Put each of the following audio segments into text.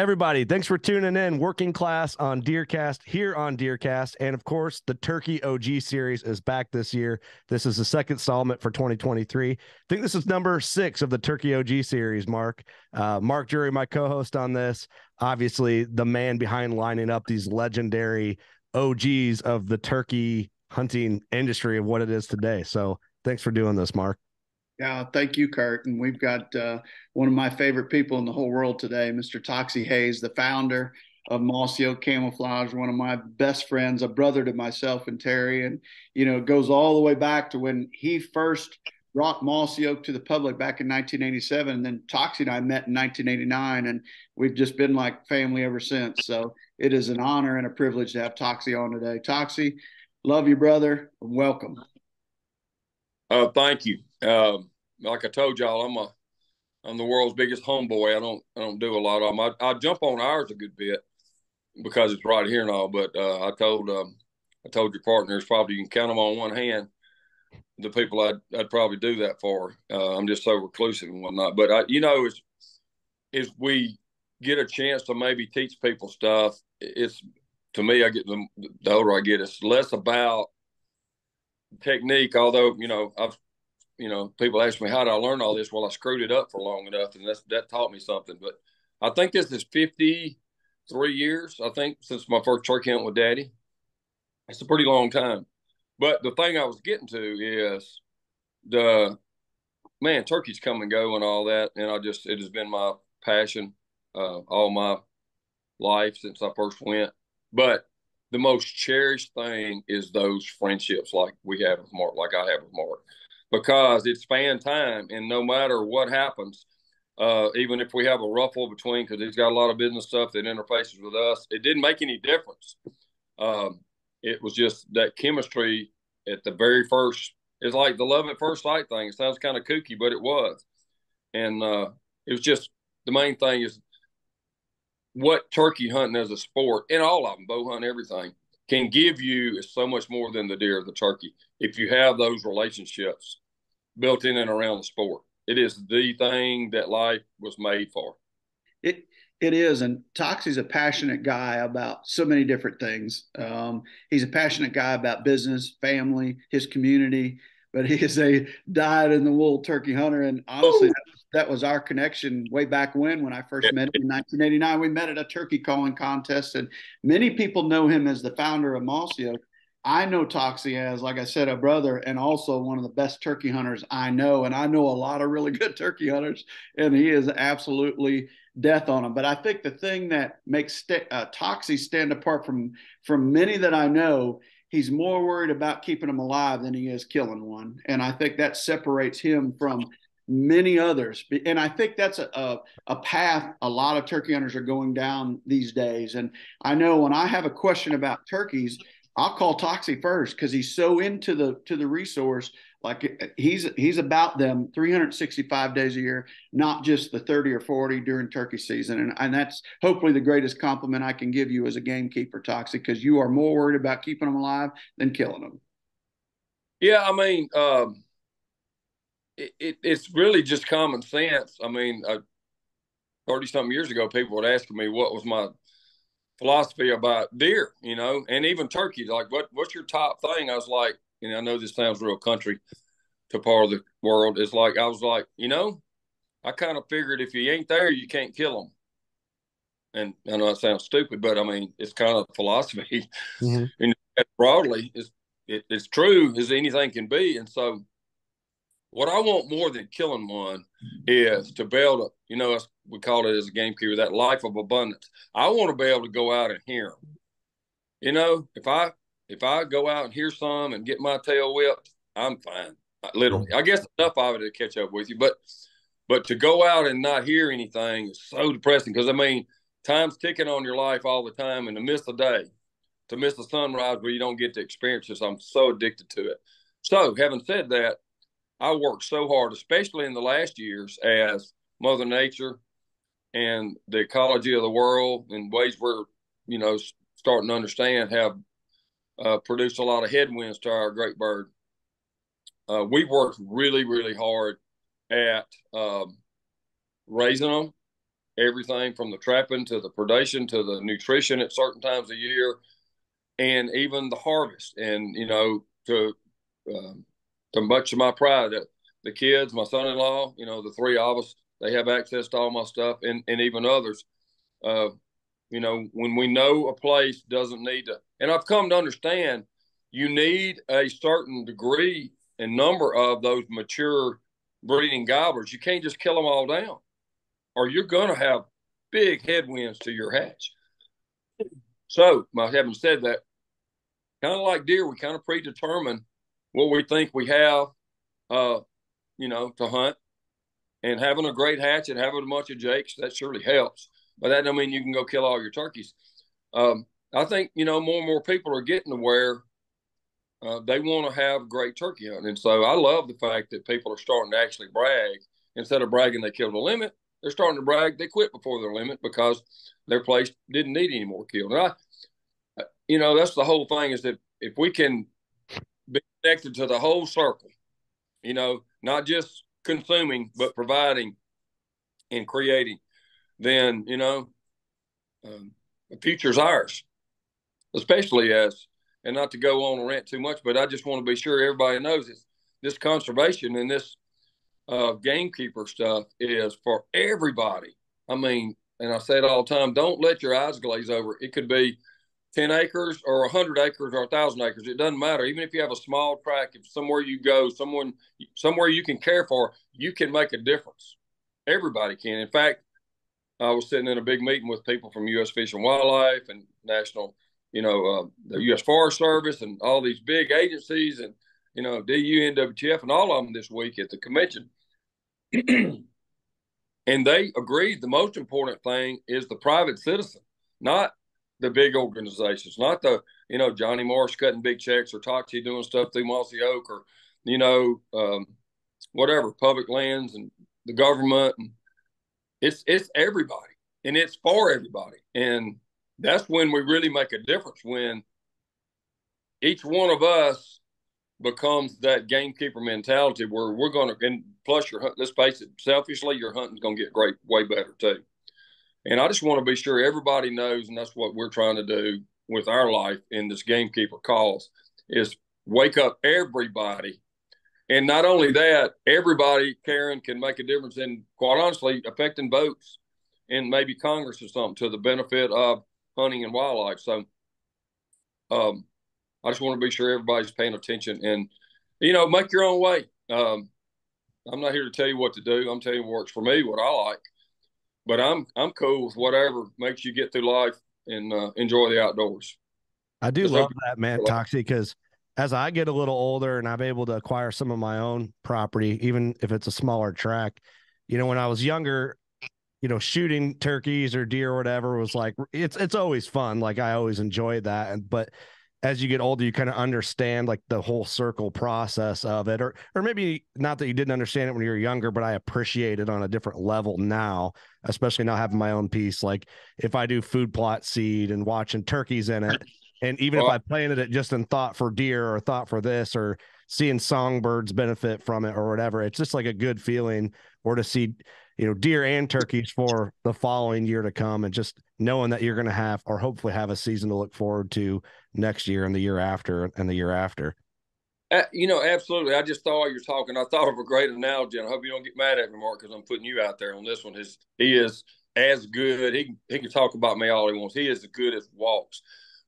Everybody, thanks for tuning in. Working class on Deercast here on Deercast. And of course, the Turkey OG series is back this year. This is the second installment for 2023. I think this is number six of the Turkey OG series, Mark. Uh, Mark Drury, my co host on this, obviously the man behind lining up these legendary OGs of the turkey hunting industry of what it is today. So thanks for doing this, Mark. Yeah, thank you, Curt. And we've got uh, one of my favorite people in the whole world today, Mr. Toxey Haas, the founder of Mossy Oak Camouflage, one of my best friends, a brother to myself and Terry. And, you know, it goes all the way back to when he first brought Mossy Oak to the public back in 1987. And then Toxey and I met in 1989, and we've just been like family ever since. So it is an honor and a privilege to have Toxey on today. Toxey, love you, brother. Welcome. Uh, thank you. Um, like I told y'all, I'm a I'm the world's biggest homeboy. I don't I don't do a lot of them. I, I jump on ours a good bit because it's right here and all. But uh, I told um, I told your partners probably you can count them on one hand. The people I'd I'd probably do that for. Uh, I'm just so reclusive and whatnot. But I, you know, is is we get a chance to maybe teach people stuff. It's to me, I get the, the older I get, it's less about technique. Although you know, I've you know, people ask me how did I learn all this? Well, I screwed it up for long enough, and that's that taught me something. But I think this is fifty three years. I think since my first turkey hunt with Daddy. It's a pretty long time. But the thing I was getting to is the man, turkeys come and go and all that, and I just it has been my passion uh, all my life since I first went. But the most cherished thing is those friendships like we have with Mark, like I have with Mark because it's fan time, and no matter what happens, uh, even if we have a ruffle between, because he's got a lot of business stuff that interfaces with us, it didn't make any difference. Um, it was just that chemistry at the very first. It's like the love at first sight thing. It sounds kind of kooky, but it was, and uh, it was just the main thing is what turkey hunting as a sport, and all of them, bow hunt, everything can give you is so much more than the deer or the turkey. If you have those relationships built in and around the sport, it is the thing that life was made for. It it is, and Toxey's a passionate guy about so many different things. Um, he's a passionate guy about business, family, his community, but he is a dyed in the wool turkey hunter. And honestly, that was, that was, our connection way back when, when I first met him in 1989. We met at a turkey calling contest, and many people know him as the founder of Mossy Oak. I know Toxey as, like I said, a brother and also one of the best turkey hunters I know. And I know a lot of really good turkey hunters, and he is absolutely death on them. But I think the thing that makes st- uh, Toxey stand apart from from many that I know he's more worried about keeping them alive than he is killing one. And I think that separates him from many others. And I think that's a, a, a, path a lot of turkey hunters are going down these days. And I know when I have a question about turkeys, I'll call Toxey first because he's so into the to the resource like he's he's about them 365 days a year, not just the 30 or 40 during turkey season. And, and that's hopefully the greatest compliment I can give you as a gamekeeper, Toxey, because you are more worried about keeping them alive than killing them. Yeah, I mean, um, it, it, it's really just common sense. I mean, uh, 30 something years ago, people would ask me what was my philosophy about deer, you know, and even turkeys. Like, what what's your top thing? I was like, and I know this sounds real country to part of the world. It's like I was like, you know, I kind of figured if you ain't there, you can't kill them. And I know that sounds stupid, but I mean, it's kind of philosophy. Mm-hmm. and broadly, it's it, it's true as anything can be. And so, what I want more than killing one is to be able to, you know, we call it as a gamekeeper that life of abundance. I want to be able to go out and hear them. You know, if I if I go out and hear some and get my tail whipped, I'm fine. Literally, I guess enough of it to catch up with you, but but to go out and not hear anything is so depressing because I mean, time's ticking on your life all the time, and to miss a day, to miss the sunrise where you don't get to experience this, I'm so addicted to it. So, having said that, I worked so hard, especially in the last years, as Mother Nature and the ecology of the world in ways we're, you know, starting to understand have uh, produced a lot of headwinds to our great bird. Uh, we worked really, really hard at um, raising them, everything from the trapping to the predation to the nutrition at certain times of year, and even the harvest. And you know, to um, to much of my pride, that the kids, my son-in-law, you know, the three of us, they have access to all my stuff, and and even others. Uh, you know, when we know a place doesn't need to, and I've come to understand, you need a certain degree and number of those mature breeding gobblers. You can't just kill them all down, or you're going to have big headwinds to your hatch. So, my having said that, kind of like deer, we kind of predetermine what we think we have, uh, you know, to hunt. And having a great hatch and having a bunch of jakes, that surely helps. But that don't mean you can go kill all your turkeys. Um, I think, you know, more and more people are getting to where uh, they want to have great turkey hunting. And so I love the fact that people are starting to actually brag. Instead of bragging they killed a limit, they're starting to brag they quit before their limit because their place didn't need any more killed. And I, you know, that's the whole thing is that if we can connected to the whole circle, you know, not just consuming, but providing and creating, then, you know, um, the future's ours, especially as, and not to go on and rant too much, but I just want to be sure everybody knows this, this conservation and this uh, gamekeeper stuff is for everybody. I mean, and I say it all the time, don't let your eyes glaze over. It could be 10 acres or 100 acres or 1,000 acres. It doesn't matter. Even if you have a small tract, if somewhere you go, someone, somewhere you can care for, you can make a difference. Everybody can. In fact, I was sitting in a big meeting with people from U.S. Fish and Wildlife and National, you know, uh, the U.S. Forest Service and all these big agencies and, you know, DU, NWTF, and all of them this week at the convention. and they agreed the most important thing is the private citizen, not the big organizations, not the you know Johnny Morris cutting big checks or Toxey doing stuff through Mossy Oak or you know um, whatever public lands and the government. And it's it's everybody and it's for everybody, and that's when we really make a difference when each one of us becomes that gamekeeper mentality where we're going to and plus your let's face it selfishly your hunting's going to get great way better too and I just want to be sure everybody knows, and that's what we're trying to do with our life in this gamekeeper cause is wake up everybody. And not only that, everybody, Karen, can make a difference in quite honestly affecting votes and maybe Congress or something to the benefit of hunting and wildlife. So um, I just want to be sure everybody's paying attention and, you know, make your own way. Um, I'm not here to tell you what to do. I'm telling you what works for me, what I like but I'm I'm cool with whatever makes you get through life and uh, enjoy the outdoors. I do love that, man, Toxey, because as I get a little older and I'm able to acquire some of my own property, even if it's a smaller track, you know, when I was younger, you know, shooting turkeys or deer or whatever was like it's it's always fun. Like I always enjoyed that. And but as you get older, you kind of understand like the whole circle process of it, or or maybe not that you didn't understand it when you were younger, but I appreciate it on a different level now, especially now having my own piece. Like if I do food plot seed and watching turkeys in it, and even well, if I planted it just in thought for deer or thought for this, or seeing songbirds benefit from it or whatever, it's just like a good feeling. Or to see you know deer and turkeys for the following year to come and just knowing that you're going to have or hopefully have a season to look forward to next year and the year after and the year after you know absolutely. I just thought you're talking i thought of a great analogy and i hope you don't get mad at me mark because i'm putting you out there on this one. His he is as good. He, he can talk about me all he wants. He is as good as walks.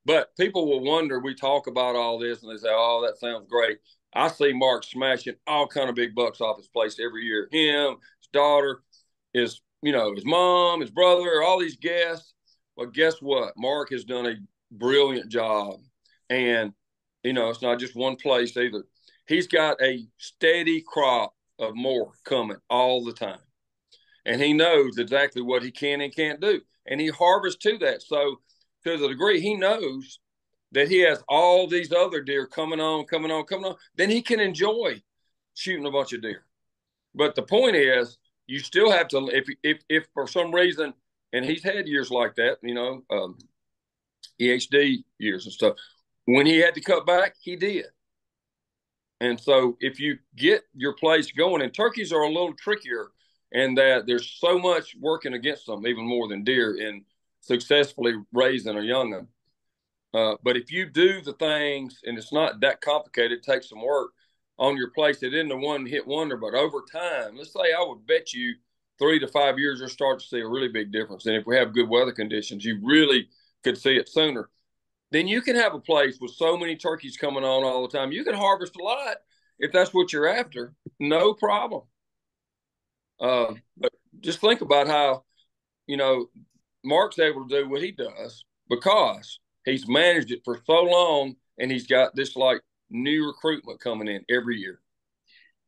But people will wonder we talk about all this and they say oh that sounds great. I see Mark smashing all kind of big bucks off his place every year. Him, his daughter, his you know his mom, his brother, all these guests. Well, guess what? Mark has done a brilliant job, and you know it's not just one place either. He's got a steady crop of more coming all the time, and he knows exactly what he can and can't do, and he harvests to that. So to the degree he knows that he has all these other deer coming on, coming on, coming on, then he can enjoy shooting a bunch of deer. But the point is, you still have to if if if for some reason and he's had years like that you know um, ehd years and stuff when he had to cut back he did and so if you get your place going and turkeys are a little trickier and that there's so much working against them, even more than deer, in successfully raising a young one. Uh, but if you do the things, and it's not that complicated, it takes some work on your place. It isn't a one hit wonder, but over time, let's say I would bet you three to five years, you'll start to see a really big difference. And if we have good weather conditions, you really could see it sooner. Then you can have a place with so many turkeys coming on all the time. You can harvest a lot if that's what you're after. No problem. Uh, but just think about how, you know, Mark's able to do what he does because he's managed it for so long and he's got this like new recruitment coming in every year.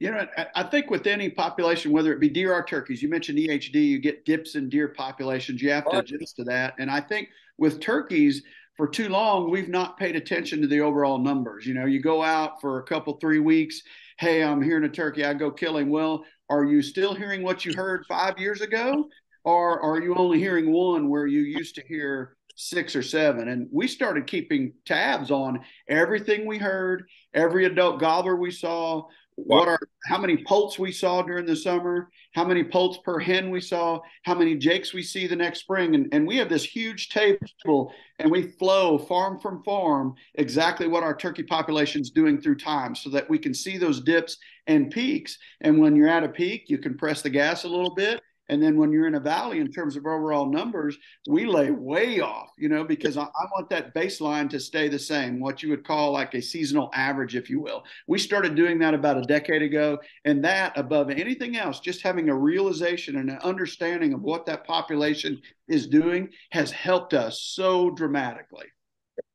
You know, I think with any population, whether it be deer or turkeys, you mentioned EHD, you get dips in deer populations. You have to right. adjust to that. And I think with turkeys, for too long, we've not paid attention to the overall numbers. You know, you go out for a couple, three weeks. Hey, I'm hearing a turkey. I go kill him. Well, are you still hearing what you heard five years ago? Or are you only hearing one where you used to hear six or seven. And we started keeping tabs on everything we heard, every adult gobbler we saw, what are how many poults we saw during the summer, how many poults per hen we saw, how many jakes we see the next spring. And, and we have this huge table and we flow farm from farm exactly what our turkey population is doing through time so that we can see those dips and peaks. And when you're at a peak, you can press the gas a little bit and then when you're in a valley in terms of overall numbers, we lay way off, you know, because I, I, want that baseline to stay the same, what you would call like a seasonal average, if you will. We started doing that about a decade ago. And that, above anything else, just having a realization and an understanding of what that population is doing has helped us so dramatically.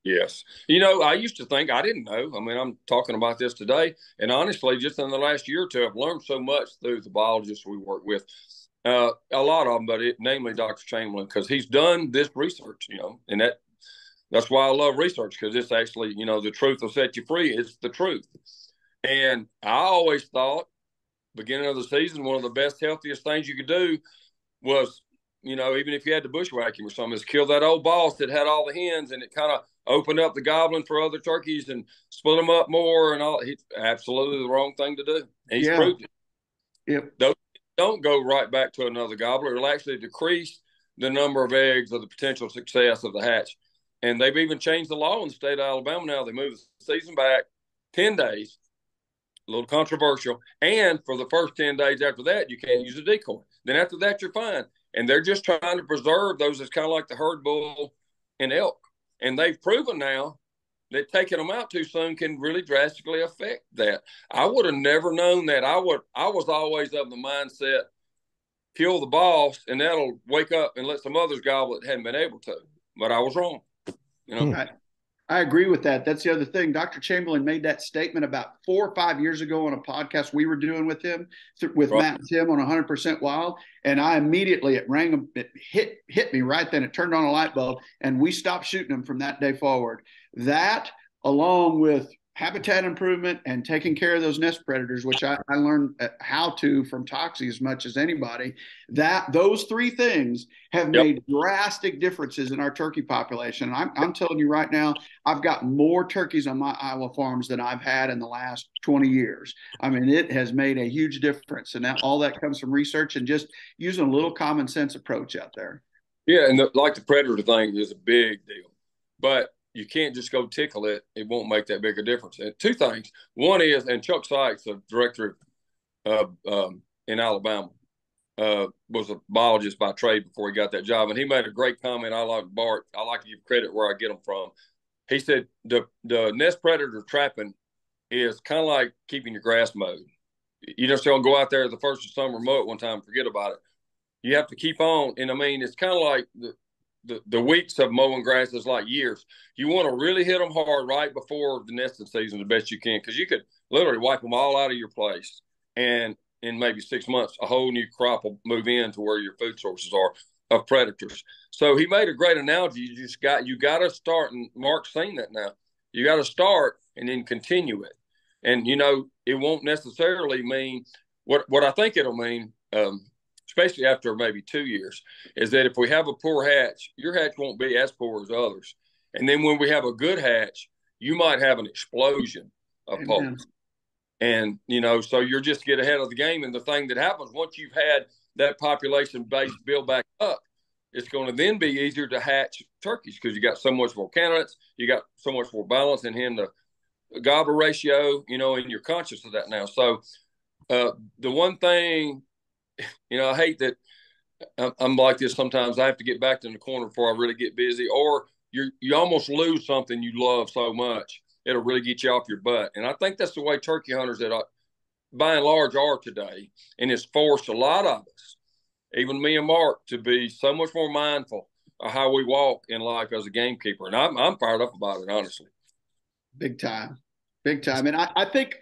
Yes. You know, I used to think I didn't know. I mean, I'm talking about this today. And honestly, just in the last year or two, I've learned so much through the biologists we work with. Uh, a lot of them, but it, namely Dr. Chamberlain, because he's done this research, you know, and that that's why I love research because it's actually, you know, the truth will set you free. It's the truth. And I always thought, beginning of the season, one of the best, healthiest things you could do was, you know, even if you had to bushwhack him or something, is kill that old boss that had all the hens and it kind of opened up the goblin for other turkeys and split them up more and all. It's absolutely the wrong thing to do. He's yeah. proved it. Yep. Those don't go right back to another gobbler. It'll actually decrease the number of eggs or the potential success of the hatch. And they've even changed the law in the state of Alabama now. They move the season back 10 days, a little controversial. And for the first 10 days after that, you can't use a decoy. Then after that, you're fine. And they're just trying to preserve those. It's kind of like the herd bull and elk. And they've proven now that taking them out too soon can really drastically affect that. I would have never known that. I would I was always of the mindset kill the boss and that'll wake up and let some others gobble that hadn't been able to. But I was wrong. You know. Hmm. I, I agree with that. That's the other thing. Dr. Chamberlain made that statement about four or five years ago on a podcast we were doing with him, with right. Matt and Tim on 100% Wild, and I immediately it rang, it hit hit me right then. It turned on a light bulb, and we stopped shooting them from that day forward. That, along with habitat improvement and taking care of those nest predators, which I, I learned uh, how to from Toxey as much as anybody, that those three things have yep. made drastic differences in our turkey population. And I'm, I'm telling you right now, I've got more turkeys on my Iowa farms than I've had in the last 20 years. I mean, it has made a huge difference. And that all that comes from research and just using a little common sense approach out there. Yeah. And the, like the predator thing is a big deal. But you can't just go tickle it. It won't make that big a difference. And two things. One is, and Chuck Sykes, the director of, um, in Alabama, uh, was a biologist by trade before he got that job, and he made a great comment. I like Bart. I like to give credit where I get them from. He said the the nest predator trapping is kind of like keeping your grass mowed. You just don't go out there the first of summer mow it one time, forget about it. You have to keep on, and I mean it's kind of like the the, the weeks of mowing grass is like years. You want to really hit them hard right before the nesting season the best you can because you could literally wipe them all out of your place. And in maybe six months, a whole new crop will move in to where your food sources are of predators. So he made a great analogy. You just got you got to start, and Mark's saying that now. You got to start and then continue it. And you know, it won't necessarily mean what what I think it'll mean. Um, especially after maybe two years, is that if we have a poor hatch, your hatch won't be as poor as others. And then when we have a good hatch, you might have an explosion of poults. And, you know, so you're just get ahead of the game. And the thing that happens once you've had that population base build back up, it's going to then be easier to hatch turkeys because you got so much more candidates, you got so much more balance in him the gobble ratio, you know, and you're conscious of that now. So uh, the one thing, you know, I hate that I'm like this sometimes. I have to get back to the corner before I really get busy, or you you almost lose something you love so much it'll really get you off your butt. And I think that's the way turkey hunters that I, by and large are today, and it's forced a lot of us, even me and Mark, to be so much more mindful of how we walk in life as a gamekeeper. And I'm I'm fired up about it, honestly. Big time, big time. And I, I think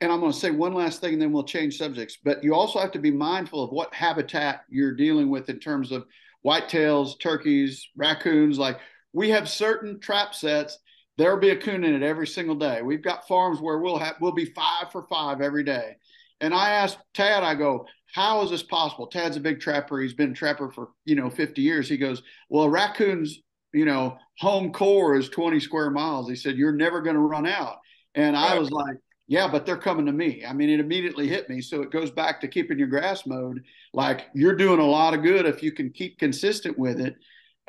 and I'm going to say one last thing and then we'll change subjects. But you also have to be mindful of what habitat you're dealing with in terms of whitetails, turkeys, raccoons. Like we have certain trap sets. There'll be a coon in it every single day. We've got farms where we'll have we'll be five for five every day. And I asked Tad, I go, how is this possible? Tad's a big trapper. He's been a trapper for, you know, 50 years. He goes, well, raccoons, you know, home core is 20 square miles. He said, you're never going to run out. And I was like, yeah, but they're coming to me. I mean, it immediately hit me. So it goes back to keeping your grass mode. Like you're doing a lot of good if you can keep consistent with it.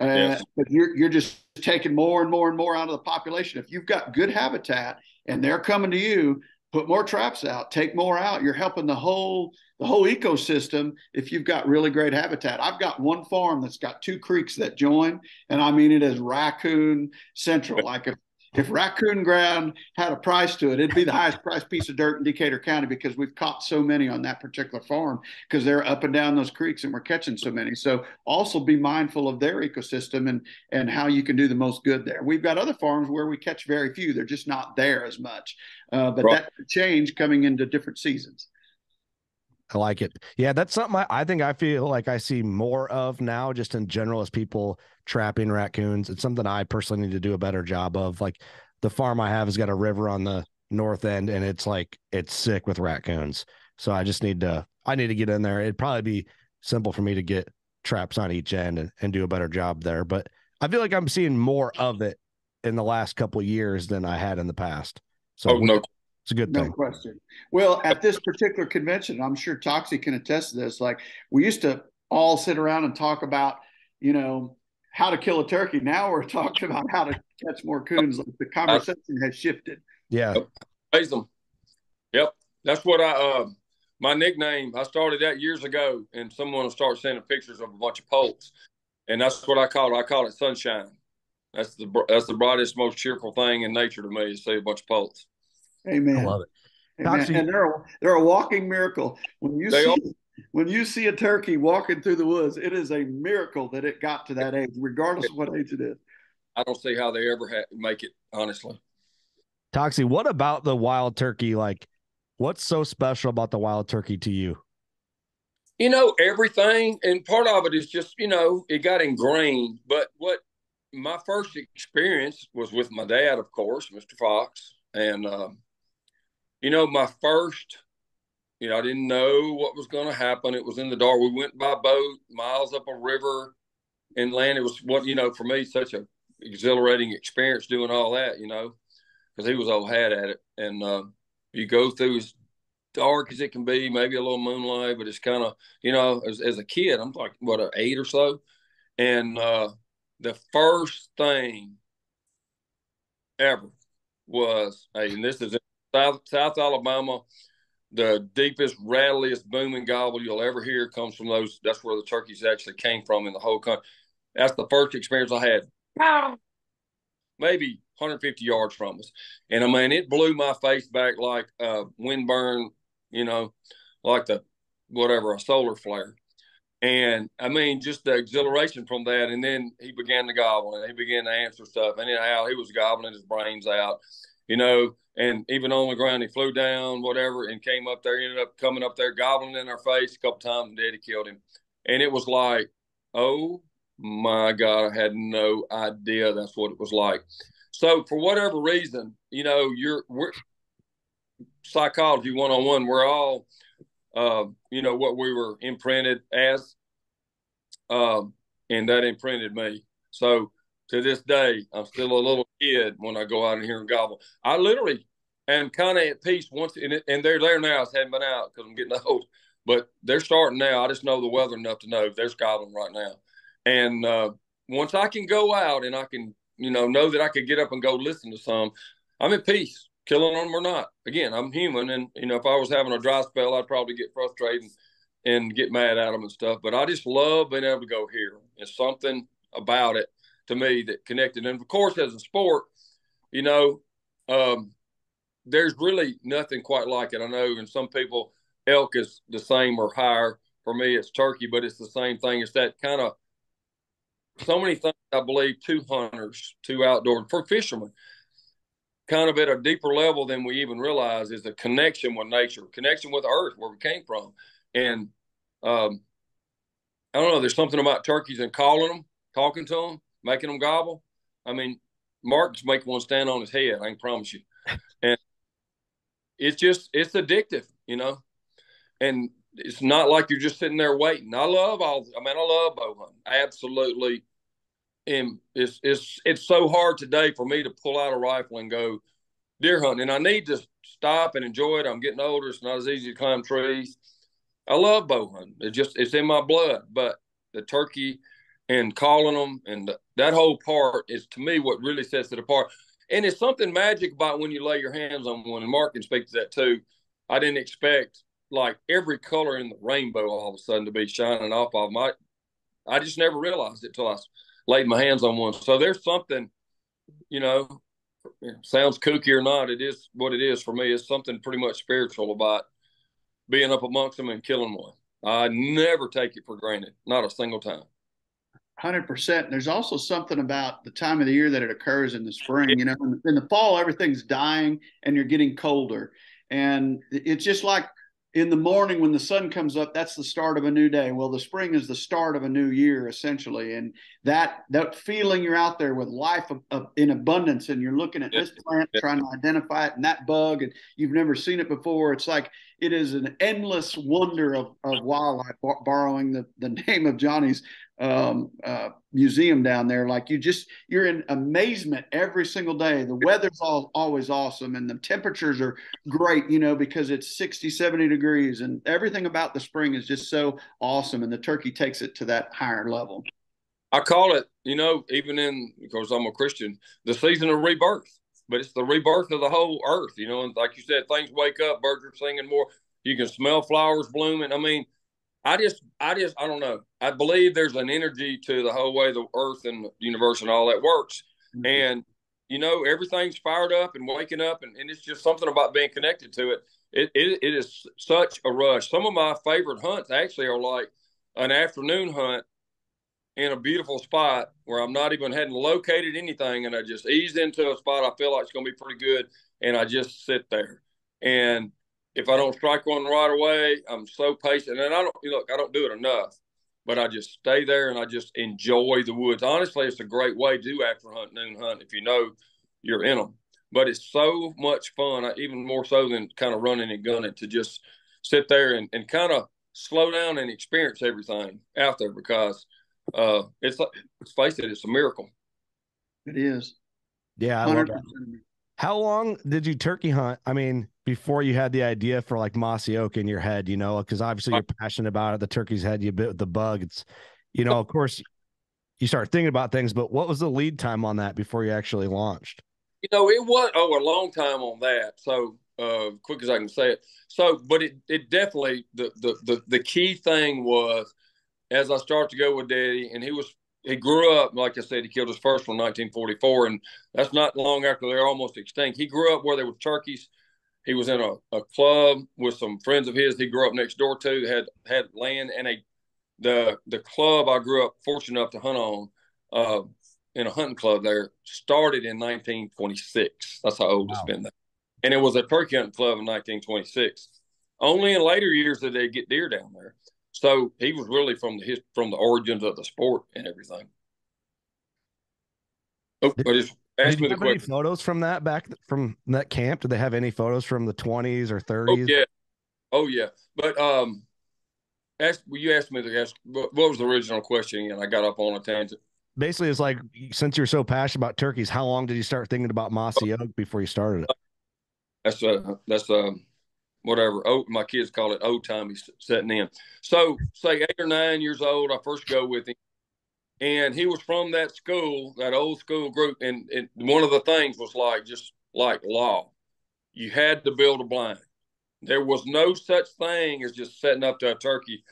Uh, yes. But you're you're just taking more and more and more out of the population. If you've got good habitat and they're coming to you, put more traps out, take more out. You're helping the whole the whole ecosystem if you've got really great habitat. I've got one farm that's got two creeks that join, and I mean it is raccoon central. Like if if raccoon ground had a price to it, it'd be the highest priced piece of dirt in Decatur County because we've caught so many on that particular farm because they're up and down those creeks and we're catching so many. So also be mindful of their ecosystem and and how you can do the most good there. We've got other farms where we catch very few; they're just not there as much. Uh, but right. that could change coming into different seasons. I like it. Yeah, that's something I, I, think I feel like I see more of now, just in general, as people trapping raccoons. It's something I personally need to do a better job of. Like the farm I have has got a river on the north end, and it's like it's sick with raccoons. So I just need to I need to get in there. It'd probably be simple for me to get traps on each end and, and do a better job there. But I feel like I'm seeing more of it in the last couple years than I had in the past. So oh, no it's a good no thing. No question. Well, at this particular convention, I'm sure Toxey can attest to this. Like we used to all sit around and talk about, you know, how to kill a turkey. Now we're talking about how to catch more coons. Like the conversation has shifted. Yeah. Raise them. Yep. That's what I, uh, my nickname, I started that years ago and someone will start sending pictures of a bunch of poults. And that's what I call it. I call it sunshine. That's the, that's the brightest, most cheerful thing in nature to me is see a bunch of poults. Amen. I love it. Amen. and they're a, they're a walking miracle. When you they see are. when you see a turkey walking through the woods, it is a miracle that it got to that age, regardless of what age it is. I don't see how they ever ha- make it, honestly. Toxey, what about the wild turkey? Like, what's so special about the wild turkey to you? You know, everything. And part of it is just, you know, it got ingrained. But what my first experience was with my dad, of course, Mr. Fox. And um, you know, my first, you know, I didn't know what was going to happen. It was in the dark. We went by boat miles up a river inland. It was what, you know, for me, such a exhilarating experience doing all that, you know, because he was old hat at it. And uh, you go through as dark as it can be, maybe a little moonlight, but it's kind of, you know, as, as a kid, I'm like, what, an eight or so. And uh, the first thing ever was, hey, and this is South, South Alabama, the deepest, rattliest, booming gobble you'll ever hear comes from those. That's where the turkeys actually came from in the whole country. That's the first experience I had. Maybe 150 yards from us, and I mean it blew my face back like a wind burn, you know, like the whatever a solar flare. And I mean, just the exhilaration from that. And then he began to gobble and he began to answer stuff. And anyhow, he was gobbling his brains out, you know and even on the ground, he flew down, whatever, and came up there. Ended up coming up there, gobbling in our face a couple times, and Daddy killed him. And it was like, oh my God, I had no idea that's what it was like. So for whatever reason, you know, you're we're psychology one on one. We're all, uh, you know, what we were imprinted as, um, and that imprinted me. So to this day, I'm still a little kid when I go out in here and gobble. I literally am kind of at peace once. And, and they're there now. I haven't been out because I'm getting old, but they're starting now. I just know the weather enough to know they're gobbling right now. And uh, once I can go out and I can, you know, know that I could get up and go listen to some, I'm at peace, killing them or not. Again, I'm human, and you know, if I was having a dry spell, I'd probably get frustrated and, get mad at them and stuff. But I just love being able to go here. It's something about it to me that connected. And of course, as a sport, you know, um, there's really nothing quite like it. I know, and some people elk is the same or higher. For me, it's turkey, but it's the same thing. It's that kind of so many things. I believe two hunters, two outdoor for fishermen, kind of at a deeper level than we even realize is a connection with nature, connection with Earth, where we came from, and um, I don't know. There's something about turkeys and calling them, talking to them, making them gobble. I mean, Mark's making one stand on his head. I can promise you, and it's just it's addictive, you know, and it's not like you're just sitting there waiting. I love all. I mean, I love bow hunting. Absolutely, and it's it's it's so hard today for me to pull out a rifle and go deer hunting, and I need to stop and enjoy it. I'm getting older; it's not as easy to climb trees. I love bow hunting. It just it's in my blood. But the turkey and calling them and that whole part is to me what really sets it apart. And it's something magic about when you lay your hands on one. And Mark can speak to that too. I didn't expect like every color in the rainbow all of a sudden to be shining off of. I, I just never realized it till I laid my hands on one. So there's something, you know, sounds kooky or not, it is what it is for me. It's something pretty much spiritual about being up amongst them and killing one. I never take it for granted, not a single time. Hundred percent. There's also something about the time of the year that it occurs in the spring. You know, in the fall, everything's dying and you're getting colder, and it's just like in the morning when the sun comes up that's the start of a new day well the spring is the start of a new year essentially and that that feeling you're out there with life of, of, in abundance and you're looking at this plant trying to identify it and that bug and you've never seen it before it's like it is an endless wonder of, of wildlife borrowing the, the name of johnny's um, uh, museum down there. Like you just you're in amazement every single day. The weather's all, always awesome and the temperatures are great, you know, because it's 60, 70 degrees and everything about the spring is just so awesome. And the turkey takes it to that higher level. I call it, you know, even in because I'm a Christian, the season of rebirth. But it's the rebirth of the whole earth, you know. And like you said, things wake up, birds are singing more. You can smell flowers blooming. I mean, I just, I just, I don't know. I believe there's an energy to the whole way the earth and the universe and all that works. Mm-hmm. And, you know, everything's fired up and waking up, and, and it's just something about being connected to it. It, it. it is such a rush. Some of my favorite hunts actually are like an afternoon hunt in a beautiful spot where I'm not even hadn't located anything, and I just ease into a spot I feel like it's going to be pretty good, and I just sit there. And if I don't strike one right away, I'm so patient. And I don't you look, I don't do it enough, but I just stay there and I just enjoy the woods. Honestly, it's a great way to do after hunt, noon hunt if you know you're in them. But it's so much fun, even more so than kind of running and gunning, to just sit there and, and kind of slow down and experience everything out there because uh, it's let's face it, it's a miracle. It is. Yeah, I 100%. love that. How long did you turkey hunt? I mean, before you had the idea for like mossy oak in your head, you know, because obviously you're passionate about it. The turkey's head you bit with the bug. It's, you know, of course, you start thinking about things. But what was the lead time on that before you actually launched? You know, it was oh a long time on that. So uh, quick as I can say it. So, but it it definitely the the the, the key thing was as I start to go with Daddy, and he was he grew up, like I said, he killed his first one in 1944, and that's not long after they're almost extinct. He grew up where there were turkeys. He was in a, a club with some friends of his he grew up next door to, had had land and a the the club I grew up fortunate enough to hunt on uh, in a hunting club there started in 1926. That's how old wow. it's been there. And it was a turkey hunting club in 1926. Only in later years did they get deer down there. So he was really from the his, from the origins of the sport and everything. Oh, did, I just asked me the question. Any photos from that back from that camp? Did they have any photos from the twenties or thirties? Oh yeah, oh yeah. But um, ask well, you asked me to ask what was the original question, and I got up on a tangent. Basically, it's like since you're so passionate about turkeys, how long did you start thinking about mossy oak before you started it? that's a that's a whatever. Oh, my kids call it old timey setting in. So say eight or nine years old, I first go with him, and he was from that school, that old school group, and, and one of the things was like just like law, you had to build a blind. There was no such thing as just setting up to a turkey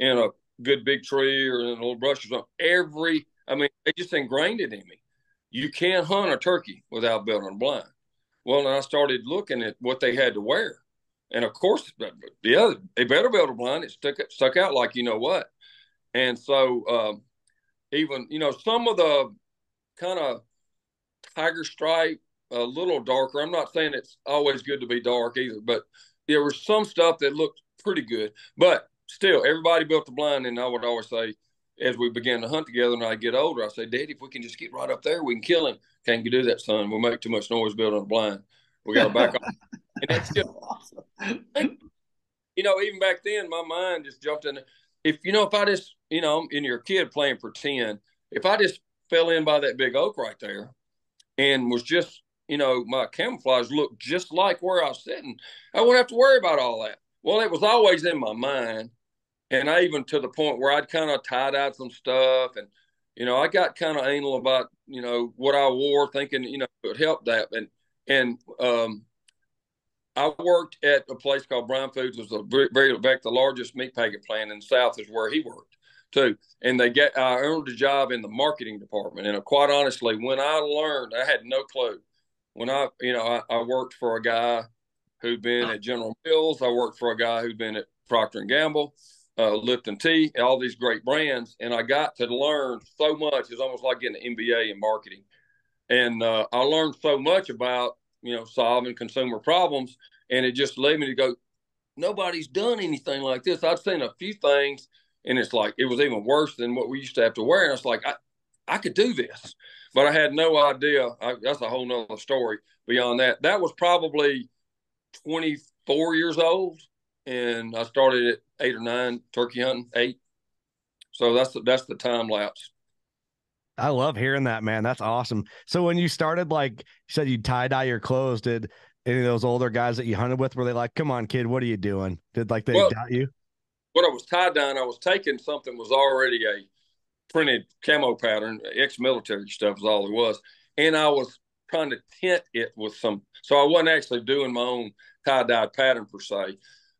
in a good big tree or in a little brush or something. Every, I mean, they just ingrained it in me. You can't hunt a turkey without building a blind. Well, and I started looking at what they had to wear. And of course, yeah, they better build a blind. It stuck, stuck out like you know what. And so, um, even, you know, some of the kind of tiger stripe, a little darker. I'm not saying it's always good to be dark either, but there was some stuff that looked pretty good. But still, everybody built the blind. And I would always say, as we began to hunt together and I get older, I say, Daddy, if we can just get right up there, we can kill him. Can't do that, son. We'll make too much noise building a blind. We got to back off. And that's just, awesome. you know, even back then, my mind just jumped in. If, you know, if I just, you know, in your kid playing for 10, if I just fell in by that big oak right there and was just, you know, my camouflage looked just like where I was sitting, I wouldn't have to worry about all that. Well, it was always in my mind. And I even to the point where I'd kind of tied out some stuff and, you know, I got kind of anal about, you know, what I wore, thinking, you know, it would help that. And, and, um, I worked at a place called Bryan Foods. Was a very, fact, the largest meat packing plant in the South is where he worked too. And they get, I earned a job in the marketing department. And quite honestly, when I learned, I had no clue. When I, you know, I, I worked for a guy who'd been at General Mills. I worked for a guy who'd been at Procter and Gamble, uh, Lipton Tea, all these great brands. And I got to learn so much. It's almost like getting an MBA in marketing. And uh, I learned so much about you know, solving consumer problems. And it just led me to go, nobody's done anything like this. I've seen a few things and it's like, it was even worse than what we used to have to wear. And it's like, I, I could do this, but I had no idea. I, that's a whole nother story beyond that. That was probably 24 years old. And I started at eight or nine turkey hunting, eight. So that's the, that's the time lapse. I love hearing that, man. That's awesome. So when you started, like you said, you tie dye your clothes. Did any of those older guys that you hunted with were they like, "Come on, kid, what are you doing?" Did like they well, doubt you? What I was tie dyeing, I was taking something was already a printed camo pattern, ex-military stuff is all it was, and I was trying to tint it with some. So I wasn't actually doing my own tie dye pattern per se.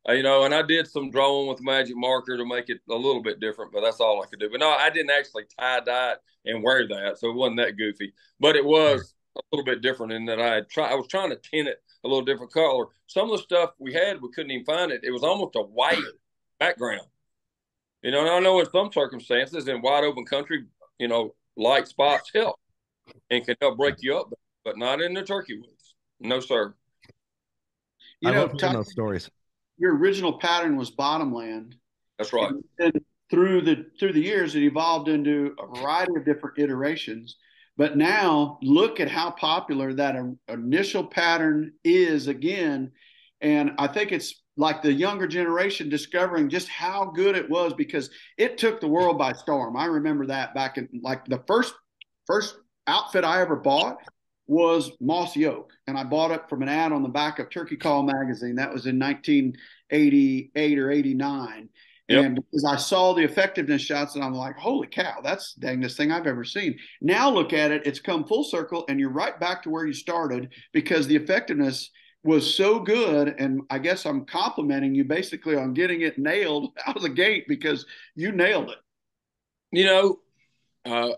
Uh, you know, and I did some drawing with magic marker to make it a little bit different, but that's all I could do. But no, I didn't actually tie dye it and wear that, so it wasn't that goofy. But it was a little bit different in that I had try. I was trying to tint it a little different color. Some of the stuff we had, we couldn't even find it. It was almost a white background. You know, and I know in some circumstances in wide open country, you know, light spots help and can help break you up, but not in the turkey woods. No, sir. You I know, love those stories your original pattern was bottomland. That's right. And, and through the through the years, it evolved into a variety of different iterations. But now, look at how popular that initial pattern is again. And I think it's like the younger generation discovering just how good it was because it took the world by storm. I remember that back in like the first first outfit I ever bought was Mossy Oak, and I bought it from an ad on the back of Turkey Call magazine. That was in 1988 or 89. Yep. And as I saw the effectiveness shots, and I'm like, holy cow, that's the dangest thing I've ever seen. Now look at it, it's come full circle, and you're right back to where you started because the effectiveness was so good. And I guess I'm complimenting you basically on getting it nailed out of the gate because you nailed it. You know, uh,